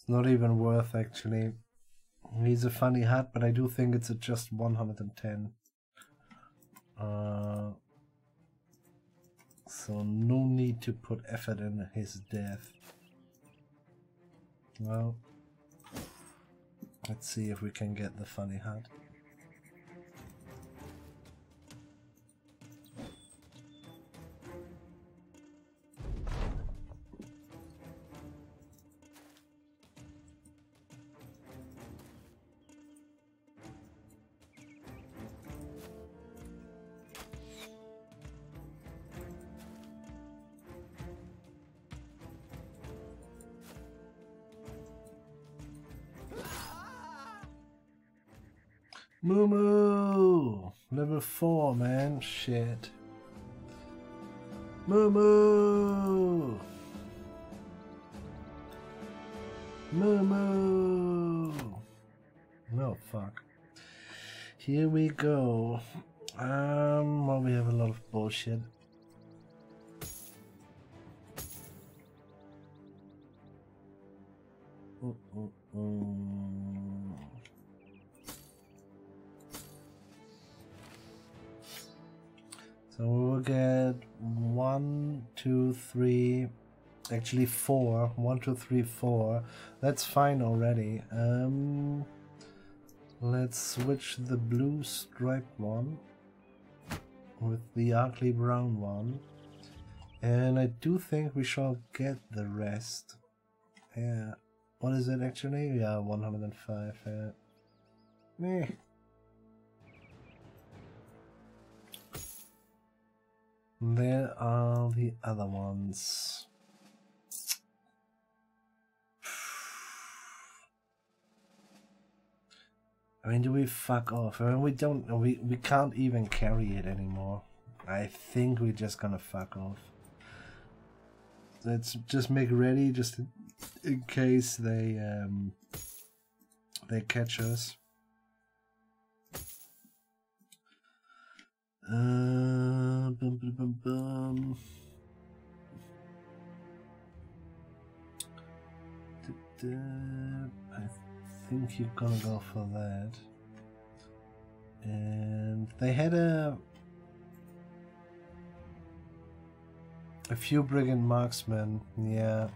It's not even worth actually. He's a funny hat, but I do think it's at just 110. Uh, so no need to put effort in his death. Well, let's see if we can get the funny hat. Actually four. One, two, three, four. That's fine already. Um, let's switch the blue striped one with the ugly brown one. And I do think we shall get the rest. Yeah. What is it actually? Yeah, 105. Yeah. Meh. There are the other ones. I mean, do we fuck off? I mean, we don't. We we can't even carry it anymore. I think we're just gonna fuck off. Let's just make ready, just in, case they um they catch us. Uh, bum, bum, bum, bum. Think you're gonna go for that. And they had a a few brigand marksmen. Yeah,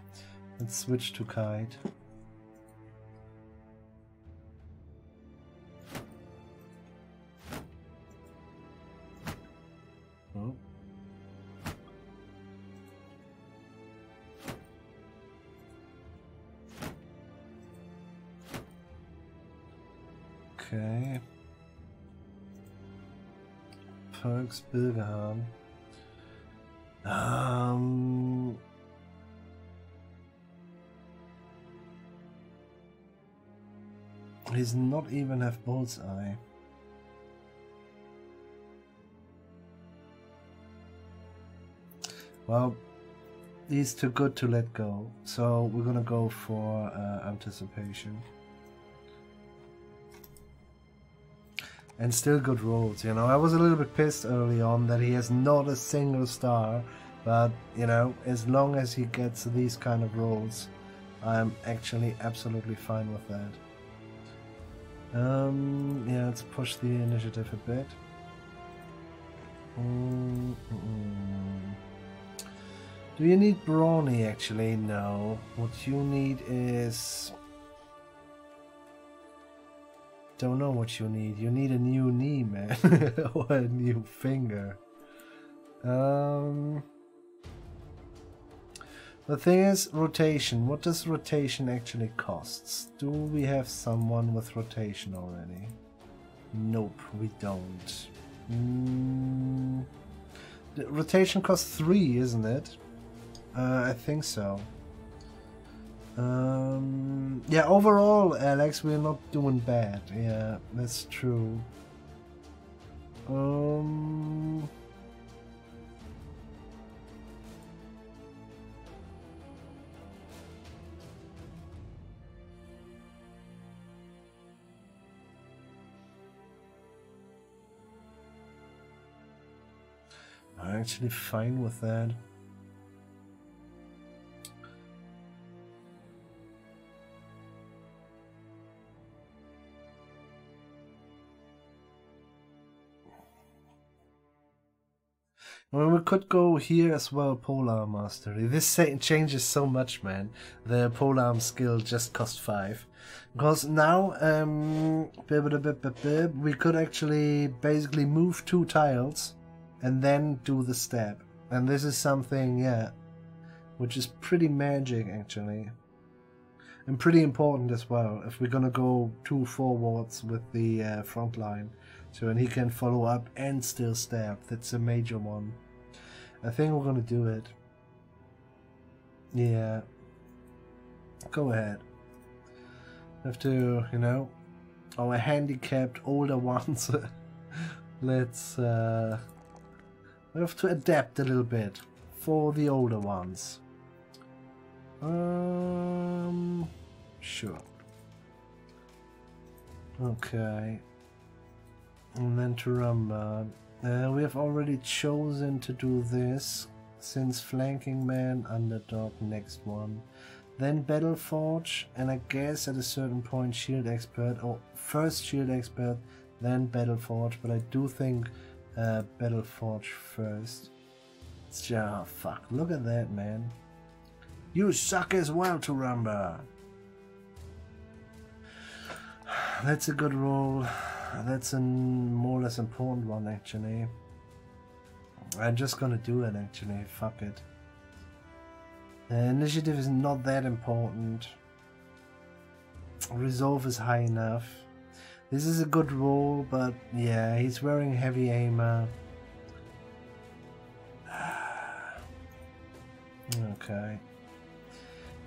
let's switch to kite. Okay. Perks Bilgehan. Um. He's not even have bullseye. Well, he's too good to let go, so we're gonna go for uh, anticipation. And still good rolls. You know, I was a little bit pissed early on that he has not a single star, but you know, as long as he gets these kind of rolls, I'm actually absolutely fine with that. Um, yeah, let's push the initiative a bit. Mm -mm. Do you need Brawny actually? No. What you need is don't know what you need. You need a new knee, man. [LAUGHS] or a new finger. Um, the thing is, rotation. What does rotation actually costs? Do we have someone with rotation already? Nope, we don't. Mm, rotation costs three, isn't it? Uh, I think so. Um, yeah, overall, Alex, we're not doing bad. Yeah, that's true. Um... I'm actually fine with that. Well, we could go here as well, polearm mastery. This changes so much, man. The polearm skill just cost five. Because now, um, we could actually basically move two tiles and then do the stab. And this is something, yeah, which is pretty magic actually. And pretty important as well, if we're gonna go two forwards with the uh, front line. So and he can follow up and still stab. That's a major one. I think we're gonna do it. Yeah. Go ahead. Have to, you know, our handicapped older [LAUGHS] ones. Let's uh we have to adapt a little bit for the older ones. Um sure. Okay. And then Turumba. Uh, we have already chosen to do this since flanking man, underdog, next one. Then battle forge, and I guess at a certain point shield expert, or first shield expert, then battle forge, but I do think uh, battle forge first. Yeah, fuck, look at that man. You suck as well, Turumba. That's a good roll. That's a more or less important one, actually. I'm just gonna do it, actually. Fuck it. Initiative is not that important. Resolve is high enough. This is a good roll, but yeah, he's wearing heavy armor. [SIGHS] okay.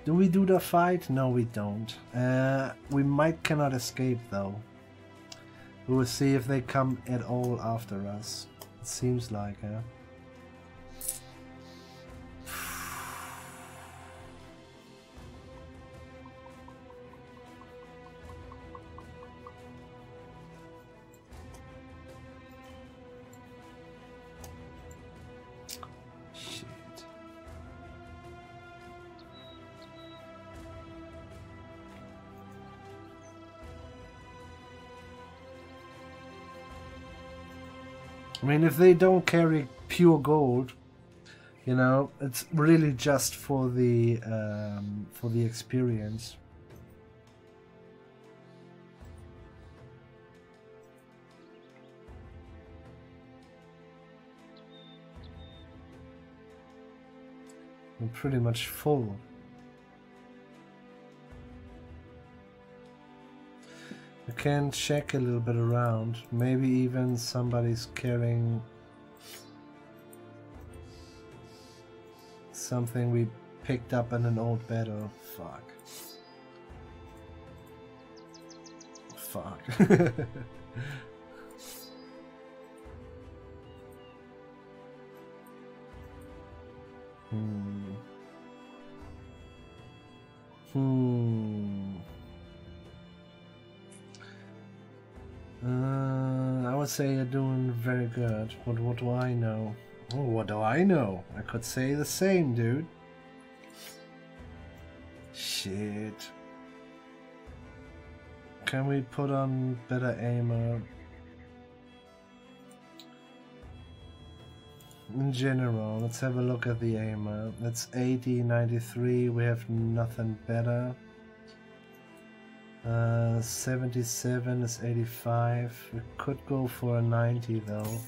Do we do the fight? No, we don't. Uh, we might cannot escape though. We will see if they come at all after us. It seems like, huh? Mean, if they don't carry pure gold, you know, it's really just for the um, for the experience. I'm pretty much full. Can check a little bit around. Maybe even somebody's carrying something we picked up in an old battle. Fuck. Fuck. [LAUGHS] hmm. Hmm. Uh, I would say you're doing very good, but what do I know? Oh, what do I know? I could say the same, dude. Shit. Can we put on better aimer? In general, let's have a look at the aimer. That's 80, 93, we have nothing better. Uh, 77 is 85. We could go for a 90 though.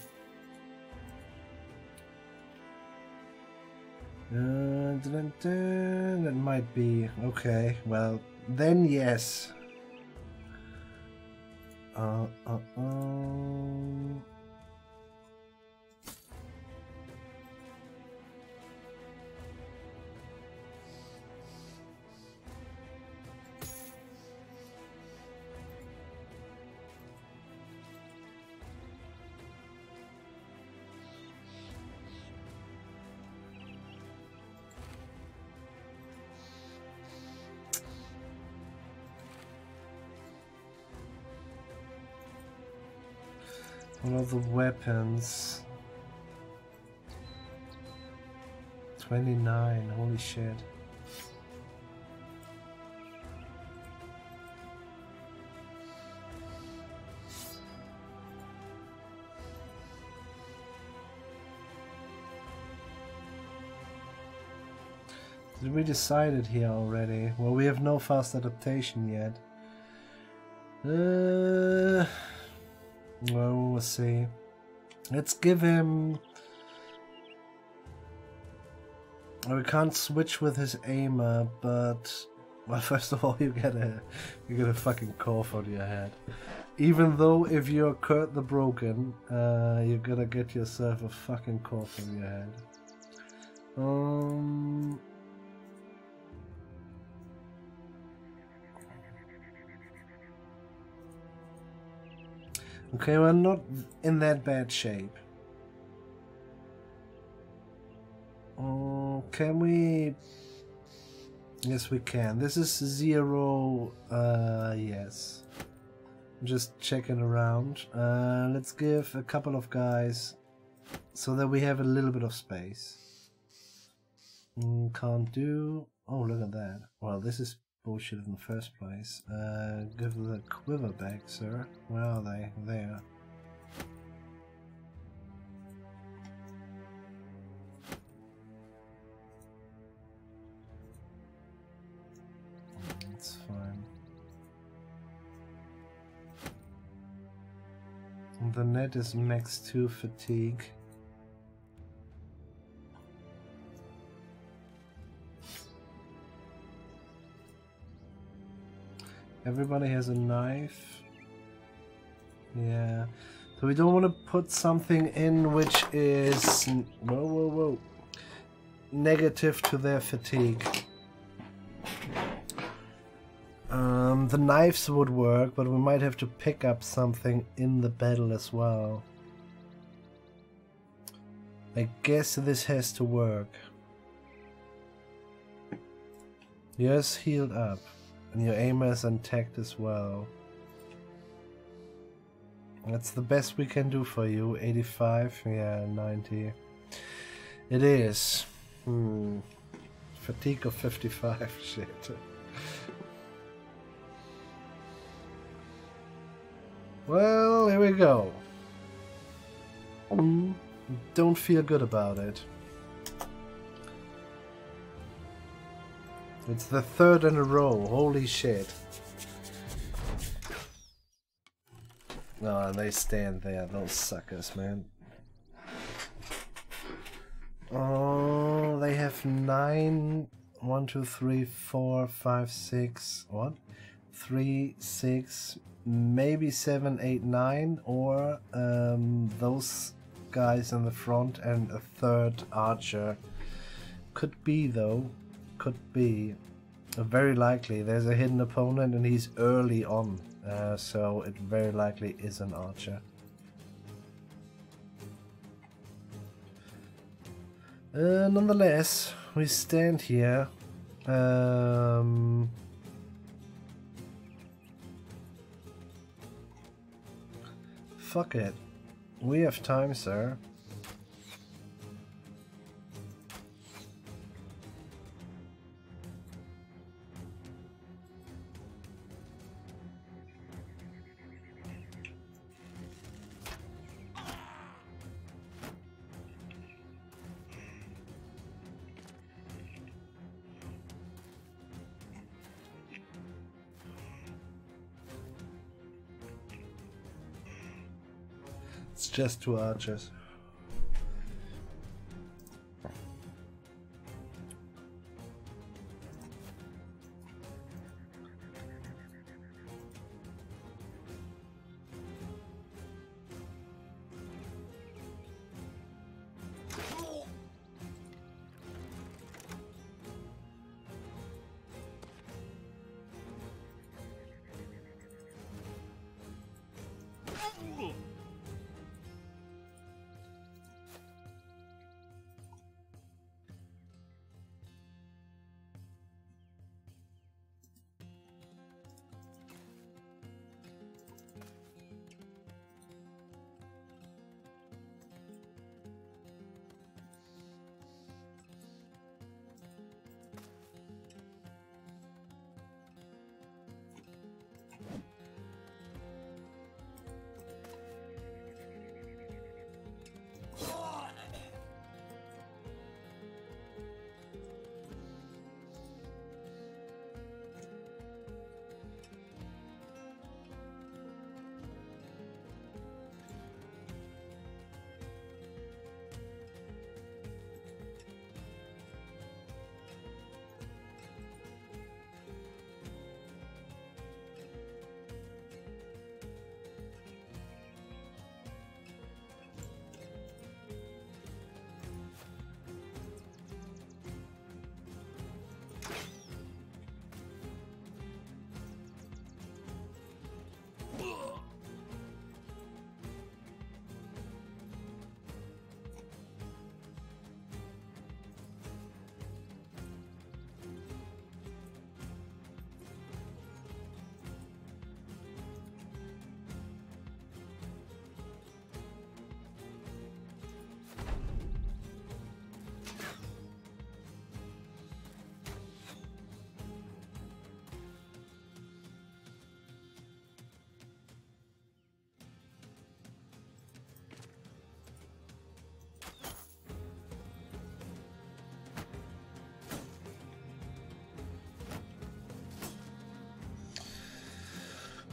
Uh, dun, dun, that might be okay. Well, then yes. Uh, uh, uh. Are the weapons? 29, holy shit. Did we decide it here already? Well, we have no fast adaptation yet. Uh... Well, we'll see. Let's give him... We can't switch with his aimer, but... Well, [LAUGHS] first of all, you get a you get a fucking coif on your head. Even though if you're Kurt the Broken, uh, you're gonna get yourself a fucking coif on your head. Um, Okay, we're not in that bad shape. Oh, can we... Yes, we can. This is zero... Uh, yes. Just checking around. Uh, let's give a couple of guys so that we have a little bit of space. Mm, can't do... Oh, look at that. Well, this is bullshit in the first place. Uh, give the quiver back, sir. Where are they? There. That's fine. The net is max 2 fatigue. Everybody has a knife. Yeah. So we don't want to put something in which is... Whoa, whoa, whoa. Negative to their fatigue. Um, the knives would work, but we might have to pick up something in the battle as well. I guess this has to work. Yes, healed up, and your aim is intact as well. That's the best we can do for you. 85? Yeah, 90. It is. Hmm. Fatigue of 55. [LAUGHS] Shit. Well, here we go. Don't feel good about it. It's the third in a row. Holy shit. No, oh, they stand there, those suckers, man. Oh, they have nine. One, two, three, four, five, six. What? Three, six, maybe seven, eight, nine, or um, those guys in the front and a third archer. Could be though. Could be. Very likely. There's a hidden opponent and he's early on. Uh, so it very likely is an archer. Uh, nonetheless, we stand here. Um, fuck it. We have time, sir. Just two archers. Uh,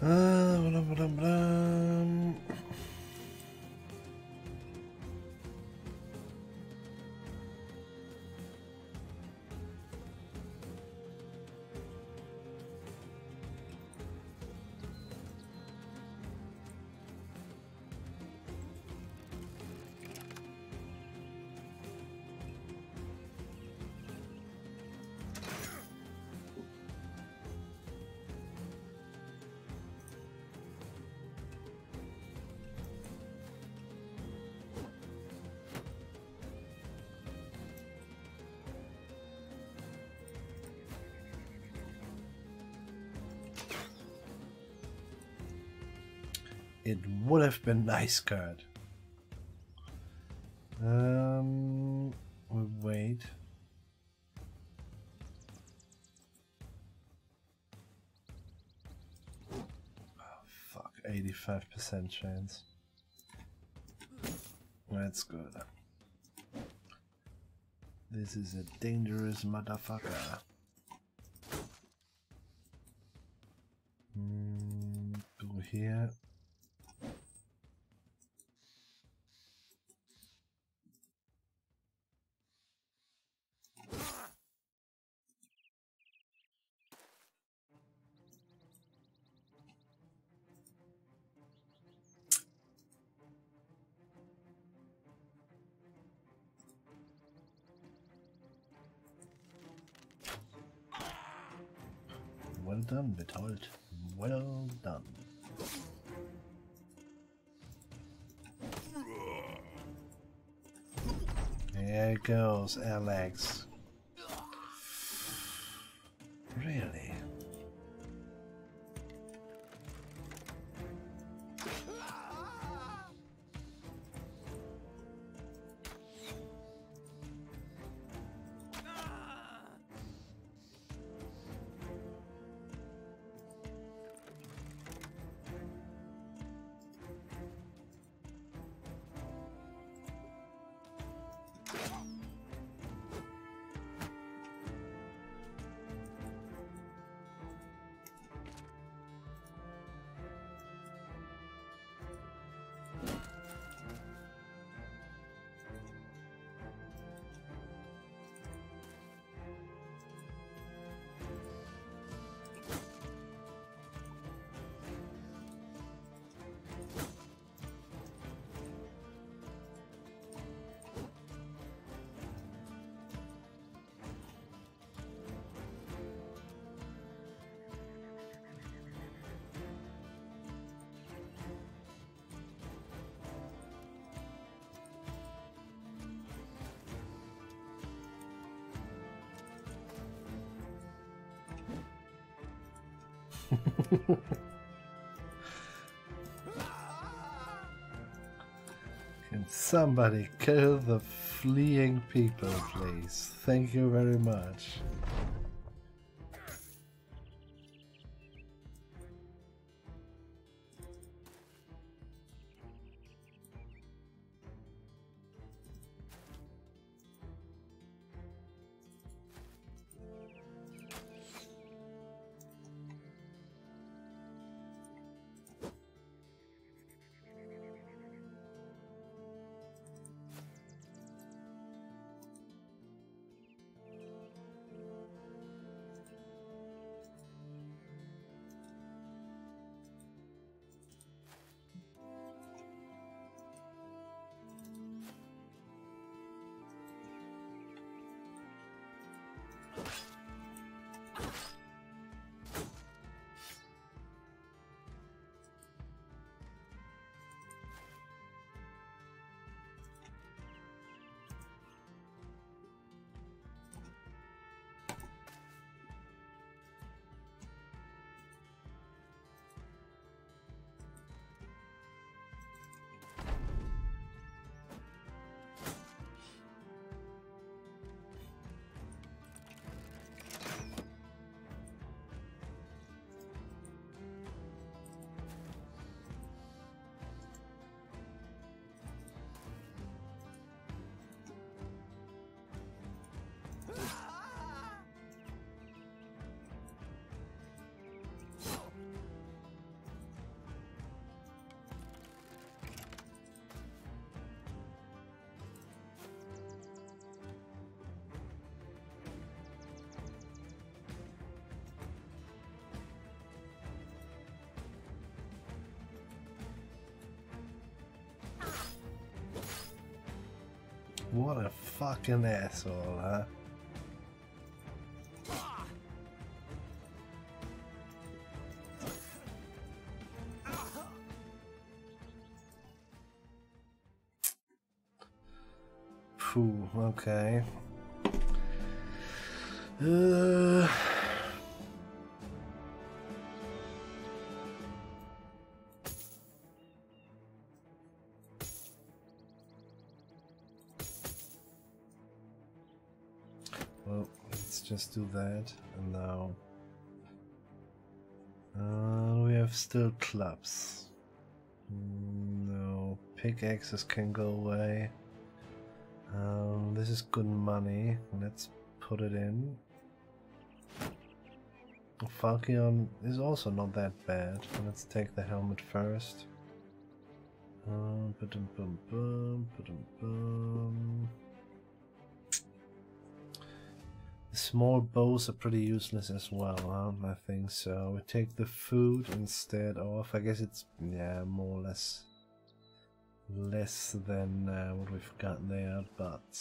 Uh, blah, blah, blah. It would have been nice, Kurt. Um, wait. Oh, fuck, 85% chance. That's good. This is a dangerous motherfucker. Mm, go here. Done, Bertolt. Well done. There it goes Alex. Somebody kill the fleeing people, please? Thank you very much. What a fucking asshole, huh? Phew, okay. Uh... just do that. And now... Uh, we have still clubs. No, pickaxes can go away. Um, this is good money. Let's put it in. Falchion is also not that bad. Let's take the helmet first. Um, the small bows are pretty useless as well, huh? I think so. We take the food instead of, I guess it's, yeah, more or less less than uh, what we've got there, but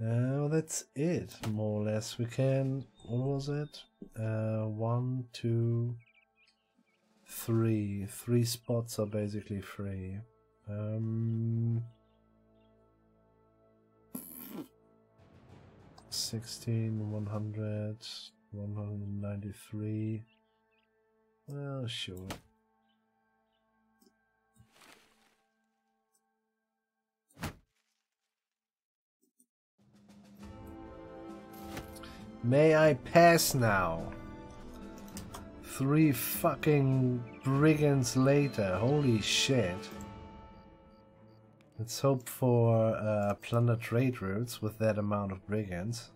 uh, well, that's it, more or less. We can, what was it? Uh, one, two, three. Three spots are basically free. Um, 16, 100, 193. Well, sure. May I pass now? Three fucking brigands later. Holy shit. Let's hope for uh, plunder trade routes with that amount of brigands.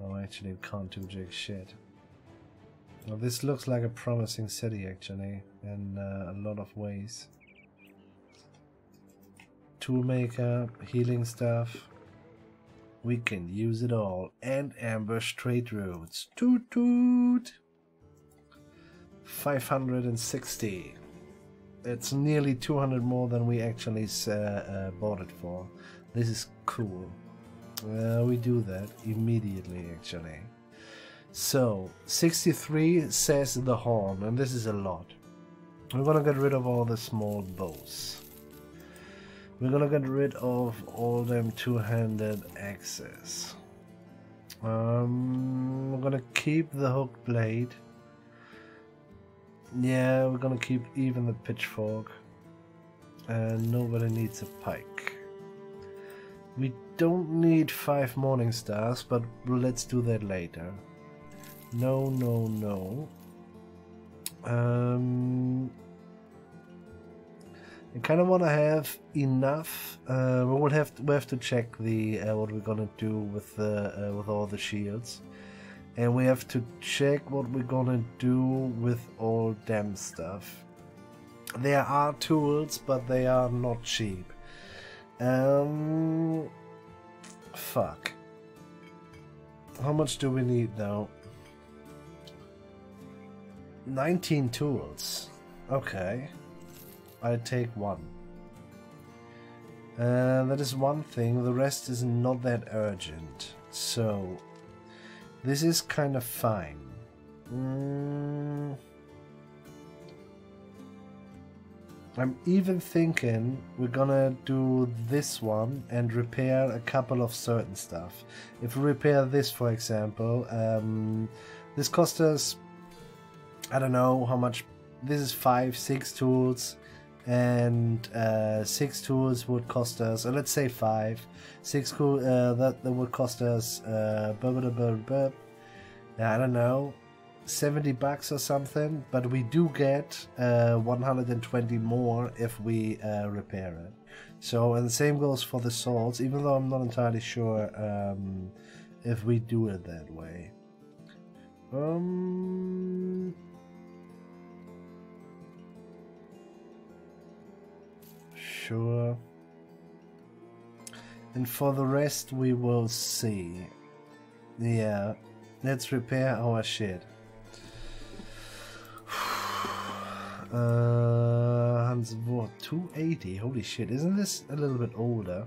Oh, actually, can't do jack shit. Well, this looks like a promising city, actually, in uh, a lot of ways. Toolmaker, healing stuff. We can use it all and ambush trade routes. Toot toot! 560. It's nearly 200 more than we actually uh, uh, bought it for. This is cool. Uh, we do that immediately, actually. So, 63 says the horn, and this is a lot. We're gonna get rid of all the small bows. We're gonna get rid of all them two-handed axes. Um, we're gonna keep the hook blade. Yeah, we're gonna keep even the pitchfork. And nobody needs a pike. We don't need five morning stars, but let's do that later. No, no, no. Um, I kind of want to have enough. Uh, we will have to, we have to check the uh, what we're gonna do with the uh, with all the shields, and we have to check what we're gonna do with all them stuff. There are tools, but they are not cheap. Um, fuck. How much do we need now? 19 tools. Okay. I take one. Uh, that is one thing, the rest is not that urgent. So, this is kind of fine. Mm. I'm even thinking we're gonna do this one and repair a couple of certain stuff. If we repair this, for example, um, this cost us, I don't know how much, this is five, six tools and uh, six tools would cost us, let's say five, six cool uh, that that would cost us, uh, blah, blah, blah, blah, I don't know, 70 bucks or something, but we do get uh, 120 more if we uh, repair it. So, and the same goes for the swords, even though I'm not entirely sure um, if we do it that way. Um, sure. And for the rest, we will see. Yeah, let's repair our shit. [SIGHS] Uh, Hans, what, 280? Holy shit, isn't this a little bit older?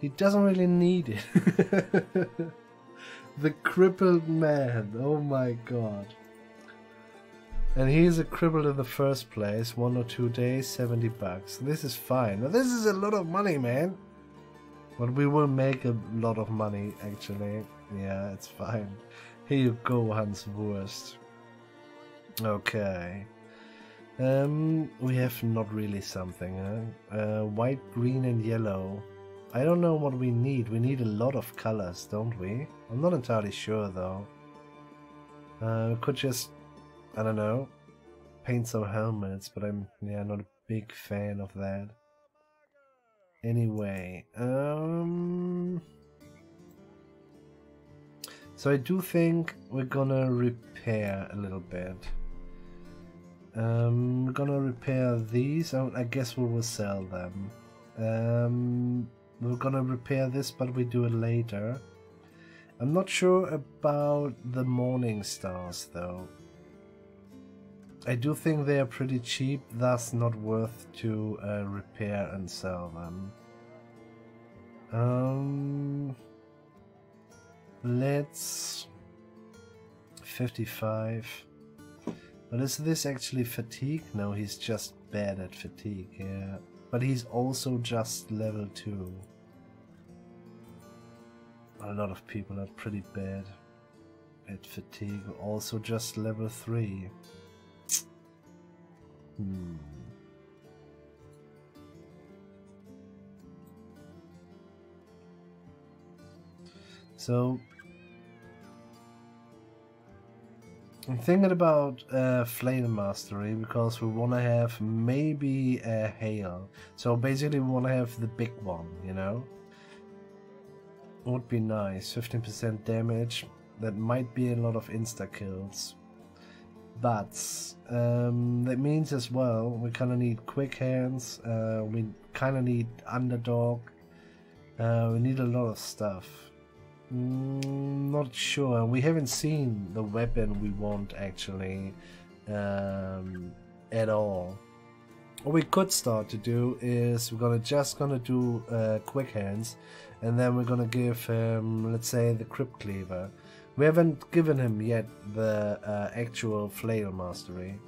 He doesn't really need it. [LAUGHS] the crippled man, oh my god. And he's a cripple in the first place. One or two days, 70 bucks. This is fine. Now, this is a lot of money, man. But we will make a lot of money, actually. Yeah, it's fine. Here you go, Hans Wurst. Okay. Um, we have not really something, huh? Uh, white, green, and yellow. I don't know what we need. We need a lot of colors, don't we? I'm not entirely sure though. Uh, we could just, I don't know, paint some helmets, but I'm yeah not a big fan of that. Anyway, um, so I do think we're gonna repair a little bit. Um, we're gonna repair these. I, I guess we will sell them. Um, we're gonna repair this, but we do it later. I'm not sure about the Morning Stars though. I do think they are pretty cheap, thus not worth to uh, repair and sell them. Um, let's 55. But is this actually fatigue? No, he's just bad at fatigue, yeah. But he's also just level 2. A lot of people are pretty bad at fatigue, also just level 3. Hmm. So I'm thinking about uh, flail mastery because we want to have maybe a hail. So basically we want to have the big one, you know? Would be nice. 15% damage. That might be a lot of insta kills. But um, that means as well we kind of need quick hands. Uh, we kind of need underdog. Uh, we need a lot of stuff. Mm, not sure. We haven't seen the weapon we want actually um, at all. What we could start to do is we're gonna just gonna do uh, quick hands, and then we're gonna give him, let's say, the crypt cleaver. We haven't given him yet the uh, actual flail mastery.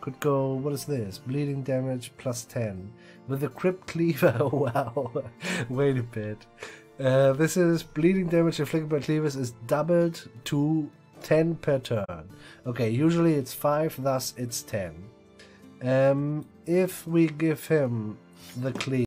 Could go, what is this? Bleeding damage plus 10. With the crypt cleaver, [LAUGHS] wow. Wait a bit. Uh, this is bleeding damage inflicted by cleavers is doubled to 10 per turn. Okay, usually it's 5, thus it's 10. Um, if we give him the cleave,